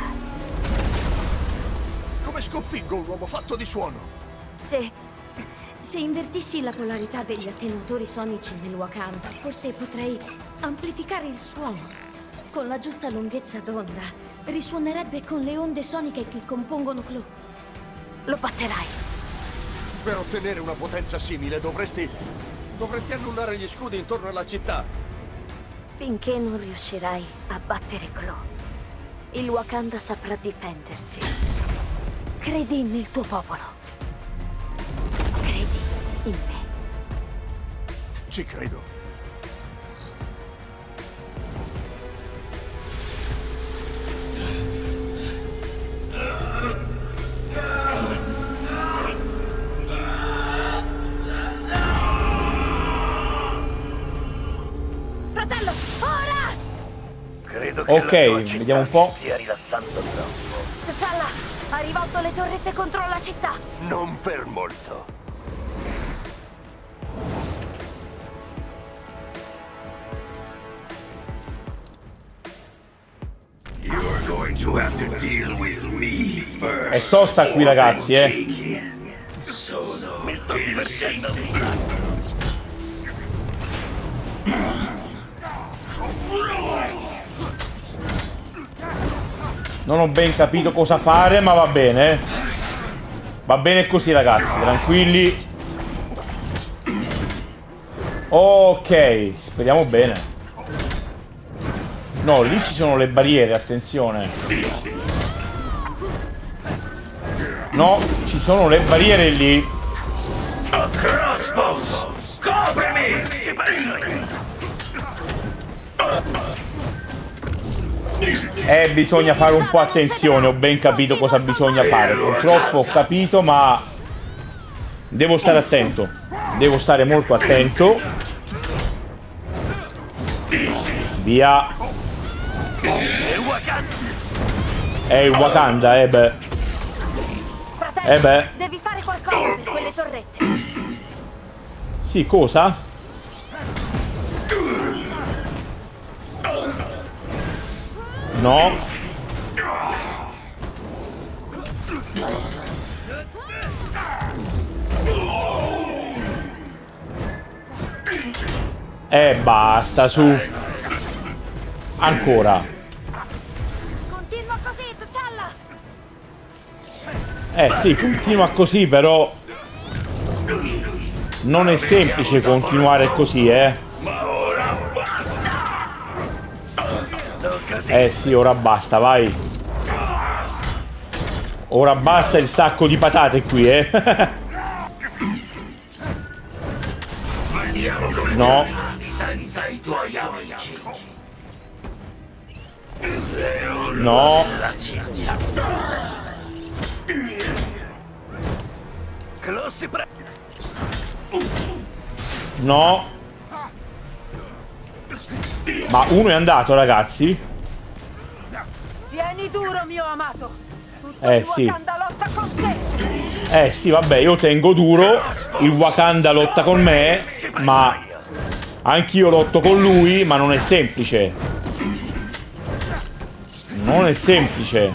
Come sconfiggo un uomo fatto di suono? Se... Se invertissi la polarità degli attenuatori sonici nel Wakanda, forse potrei amplificare il suono. Con la giusta lunghezza d'onda, risuonerebbe con le onde soniche che compongono Clo. Lo batterai. Per ottenere una potenza simile dovresti... dovresti annullare gli scudi intorno alla città. Finché non riuscirai a battere Chloe, il Wakanda saprà difendersi. Credi nel tuo popolo. Credi in me. Ci credo. Ok, vediamo un po'. stia rilassando troppo. T'Challa, ha rivolto le torrette contro la città. Non per molto. È tosta qui ragazzi, eh. Mi sto divertendo un sacco. Non ho ben capito cosa fare, ma va bene. Va bene così ragazzi, tranquilli. Ok, speriamo bene. No, lì ci sono le barriere, attenzione. No, ci sono le barriere lì. Crossbow! Coprimi! Eh, bisogna fare un po' attenzione, ho ben capito cosa bisogna fare. Purtroppo ho capito, ma devo stare attento. Devo stare molto attento. Via. È il Wakanda, eh beh. Eh beh. devi fare qualcosa per quelle torrette. Sì, cosa? No. Eh, basta, su. Ancora. Continua così, T'Challa. Eh sì, continua così, però non è semplice continuare così, eh. Eh sì, ora basta, vai. Ora basta il sacco di patate qui, eh. *laughs* No, no. No. Ma uno è andato, ragazzi. Vieni duro, mio amato. Tutto Eh, sì. Eh sì, vabbè, io tengo duro. Il Wakanda lotta con me, ma anch'io lotto con lui, ma non è semplice. Non è semplice.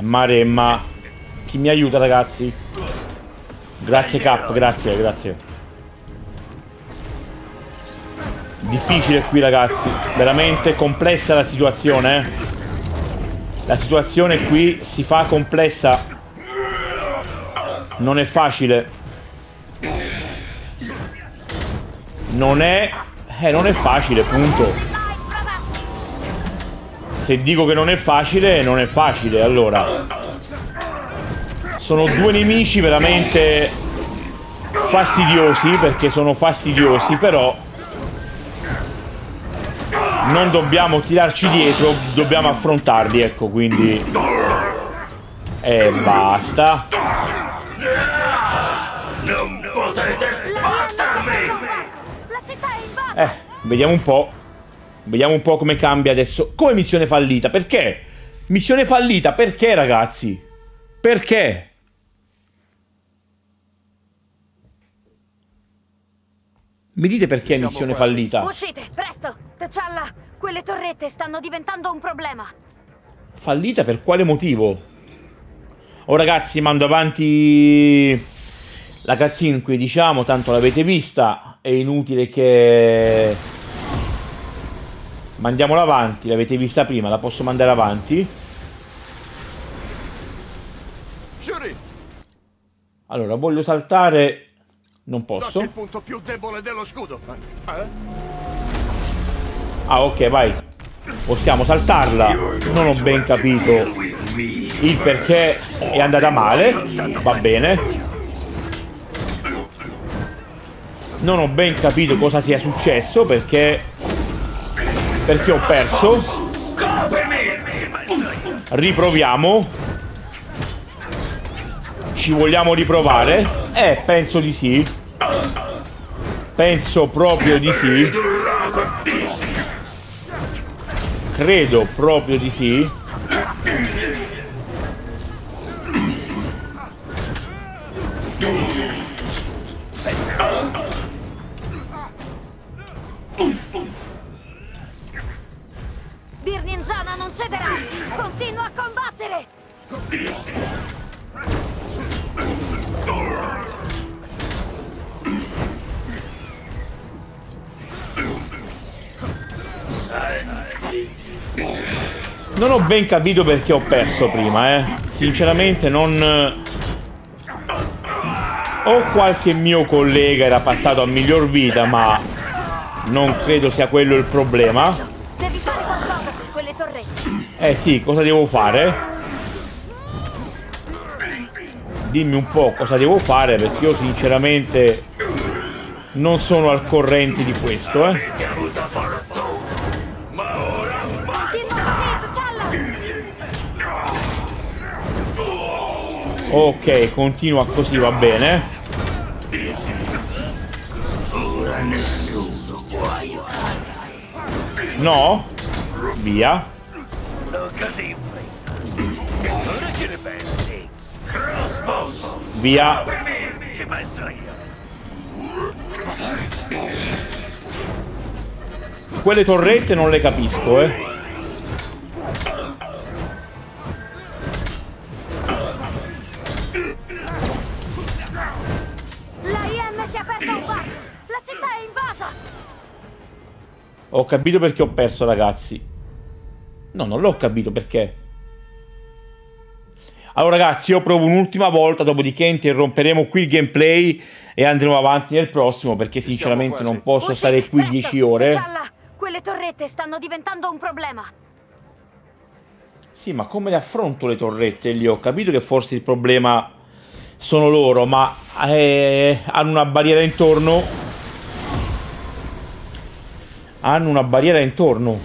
Maremma. Chi mi aiuta, ragazzi? Grazie Cap, grazie, grazie. Difficile qui, ragazzi. Veramente complessa la situazione, eh. La situazione qui si fa complessa. Non è facile. Non è... Eh, non è facile, punto. Se dico che non è facile, non è facile, allora. Sono due nemici veramente fastidiosi, perché sono fastidiosi, però... Non dobbiamo tirarci dietro, dobbiamo affrontarli, ecco, quindi... E basta. Non potete battermi! La città è invasa. Eh, vediamo un po'. Vediamo un po' come cambia adesso. Come missione fallita? Perché? Missione fallita, perché ragazzi? Perché? Mi dite perché è missione quasi. fallita? Uscite, presto! T'Challa, quelle torrette stanno diventando un problema. Fallita per quale motivo? Oh ragazzi, mando avanti la cutscene qui, diciamo, tanto l'avete vista, è inutile che... Mandiamola avanti, l'avete vista prima, la posso mandare avanti? Shuri, Allora, voglio saltare... Non dacci posso. il punto più debole dello scudo. Eh? Ah, ok, vai. Possiamo saltarla. Non ho ben capito il perché è andata male. Va bene. Non ho ben capito cosa sia successo perché... Perché ho perso. Riproviamo. Ci vogliamo riprovare? Eh, penso di sì. Penso proprio di sì. Credo proprio di sì. Ho ben capito perché ho perso prima, eh. Sinceramente non... O qualche mio collega era passato a miglior vita, ma non credo sia quello il problema. Devi fare qualcosa con quelle torrette! Eh sì, cosa devo fare? Dimmi un po' cosa devo fare perché io sinceramente non sono al corrente di questo, eh. Ok, continua così, va bene. No? Via. Via. Quelle torrette non le capisco, eh. Ho capito perché ho perso, ragazzi. No, non l'ho capito perché. Allora, ragazzi, io provo un'ultima volta, dopodiché interromperemo qui il gameplay e andremo avanti nel prossimo, perché sinceramente non posso Uscite, stare qui presto! 10 ore. T'Challa, quelle torrette stanno diventando un problema. Sì, ma come le affronto le torrette lì? Ho capito che forse il problema sono loro, ma eh, hanno una barriera intorno. Hanno una barriera intorno.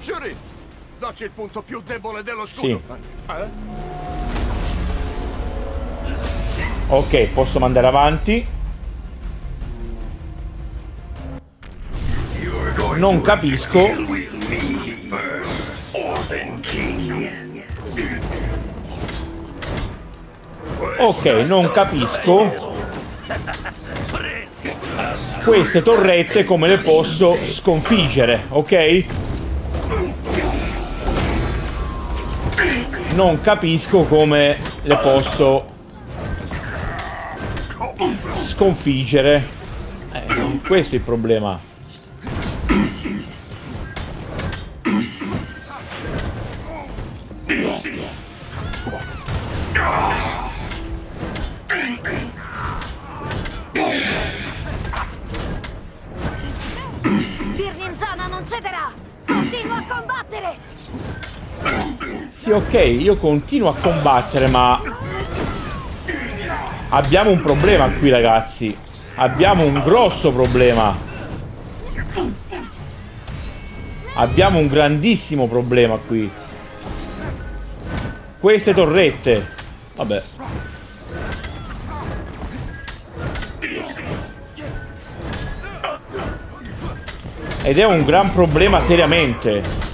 Shuri, dacci il punto più debole dello scudo. Eh? Ok, posso mandare avanti. Non capisco. Ok, non capisco. Queste torrette come le posso sconfiggere, ok? Non capisco come le posso sconfiggere. Eh, questo è il problema. Sì, ok, io continuo a combattere, ma... Abbiamo un problema qui, ragazzi. Abbiamo un grosso problema. Abbiamo un grandissimo problema qui. Queste torrette. Vabbè. Ed è un gran problema seriamente.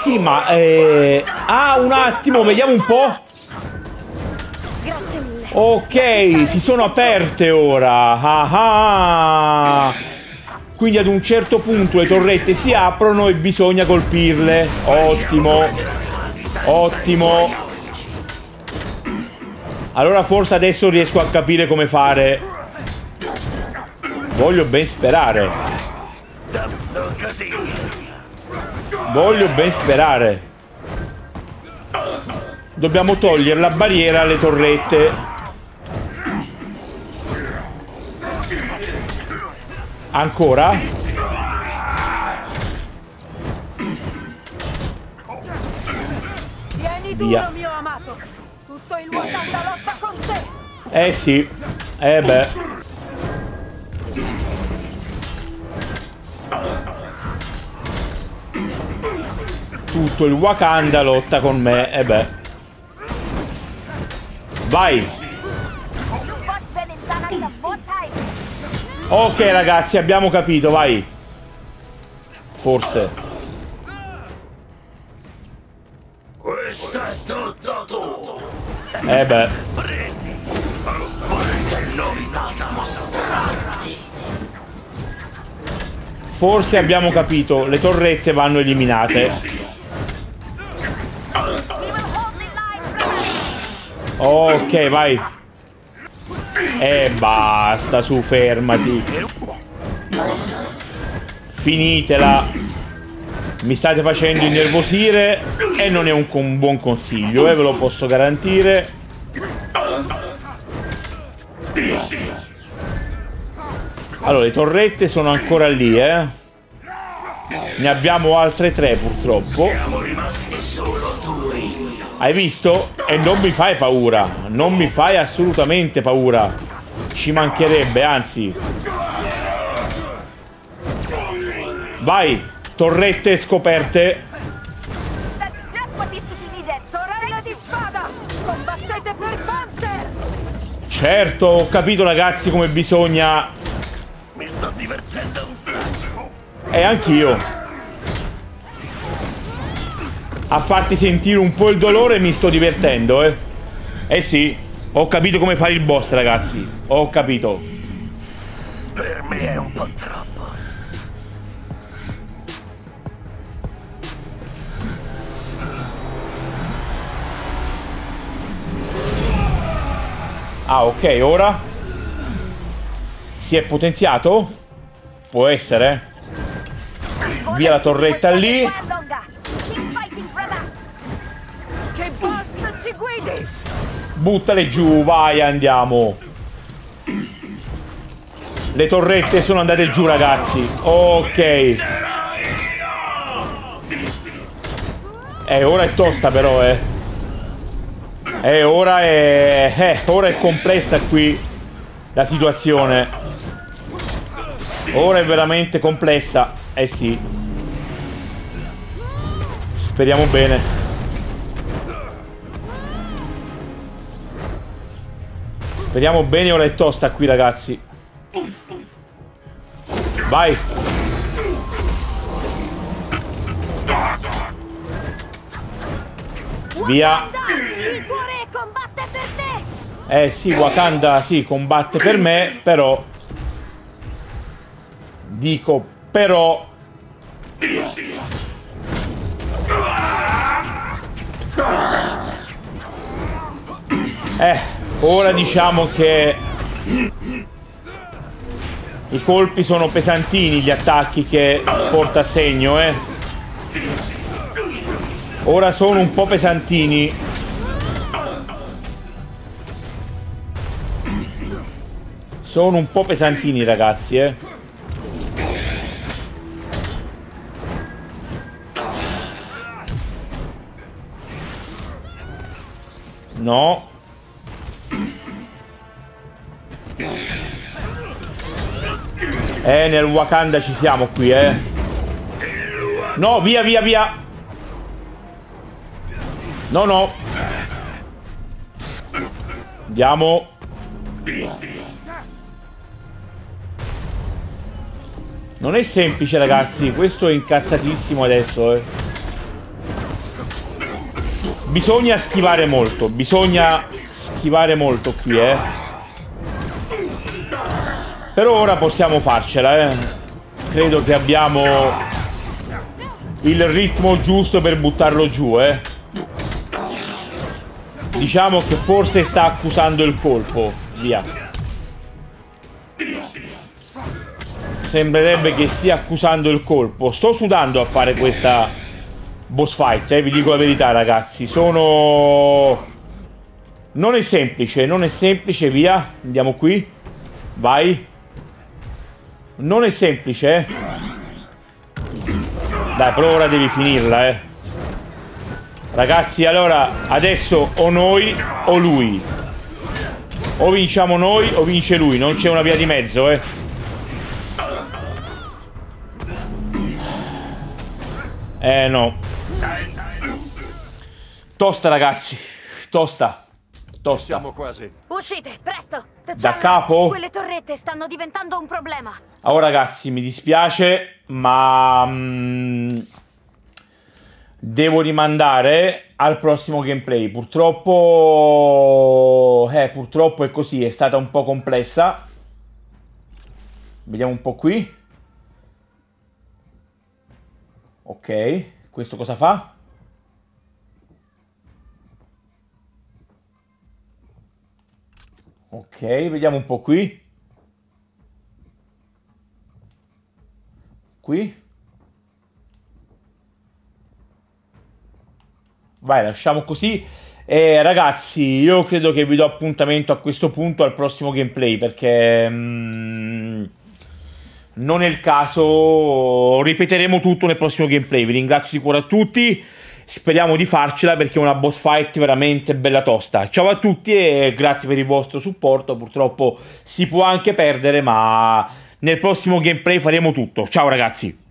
Sì, ma... Eh... Ah, un attimo, vediamo un po'. Ok, si sono aperte ora. Ah ah. Quindi ad un certo punto le torrette si aprono e bisogna colpirle. Ottimo. Ottimo. Allora forse adesso riesco a capire come fare. Voglio ben sperare. Voglio ben sperare. Dobbiamo togliere la barriera alle torrette. Ancora? Vieni Via. duro, mio amato. Tutto il Wakanda lotta con te. Eh sì. Eh beh. Tutto il Wakanda lotta con me. Eh beh. Vai. Ok ragazzi, abbiamo capito, vai. Forse. Eh beh. Forse abbiamo capito, le torrette vanno eliminate. Ok, vai. E basta, su, fermati. Finitela. Mi state facendo innervosire e non è un, un buon consiglio, eh, ve lo posso garantire. Allora, le torrette sono ancora lì, eh. Ne abbiamo altre tre, purtroppo. Hai visto? E non mi fai paura. Non mi fai assolutamente paura. Ci mancherebbe, anzi. Vai, torrette scoperte. Certo, ho capito ragazzi come bisogna. E anch'io. A farti sentire un po' il dolore mi sto divertendo, eh. Eh sì, ho capito come fare il boss, ragazzi. Ho capito. Per me è un po' troppo. Ah, ok, ora si è potenziato? Può essere? Via la torretta lì. Buttale giù, vai, andiamo. Le torrette sono andate giù, ragazzi. Ok. Eh, ora è tosta però, eh. Eh, ora è... Eh, ora è complessa qui la situazione. Ora è veramente complessa. Eh sì. Speriamo bene. Speriamo bene, ora è tosta qui, ragazzi. Vai. Via. Eh sì, Wakanda sì, combatte per me, però... Dico, però... Eh, ora diciamo che... I colpi sono pesantini, gli attacchi che porta a segno, eh. Ora sono un po' pesantini. Sono un po' pesantini, ragazzi, eh. No. Eh, nel Wakanda ci siamo qui, eh. No, via, via, via. No, no. Andiamo. Non è semplice, ragazzi. Questo è incazzatissimo adesso, eh. Bisogna schivare molto, bisogna schivare molto qui, eh. Per ora possiamo farcela, eh. Credo che abbiamo il ritmo giusto per buttarlo giù, eh. Diciamo che forse sta accusando il colpo. Via. Sembrerebbe che stia accusando il colpo. Sto sudando a fare questa boss fight, eh, vi dico la verità ragazzi. Sono... Non è semplice, non è semplice, via. Andiamo qui. Vai. Non è semplice, eh. Dai, però ora devi finirla, eh. Ragazzi, allora, adesso o noi o lui. O vinciamo noi o vince lui, non c'è una via di mezzo, eh. Eh no. Tosta, ragazzi. Tosta. Tosta. Siamo quasi. Uscite, presto! Da capo? Quelle torrette stanno diventando un problema. Oh ragazzi, mi dispiace, ma mm, devo rimandare al prossimo gameplay. Purtroppo, eh, purtroppo è così, è stata un po' complessa. Vediamo un po' qui. Ok, questo cosa fa? Ok, vediamo un po' qui. Qui. Vai, lasciamo così. E ragazzi, io credo che vi do appuntamento a questo punto al prossimo gameplay perché mm, non è il caso. Ripeteremo tutto nel prossimo gameplay. Vi ringrazio di cuore a tutti. Speriamo di farcela perché è una boss fight veramente bella tosta. Ciao a tutti e grazie per il vostro supporto. Purtroppo si può anche perdere, ma nel prossimo gameplay faremo tutto. Ciao ragazzi.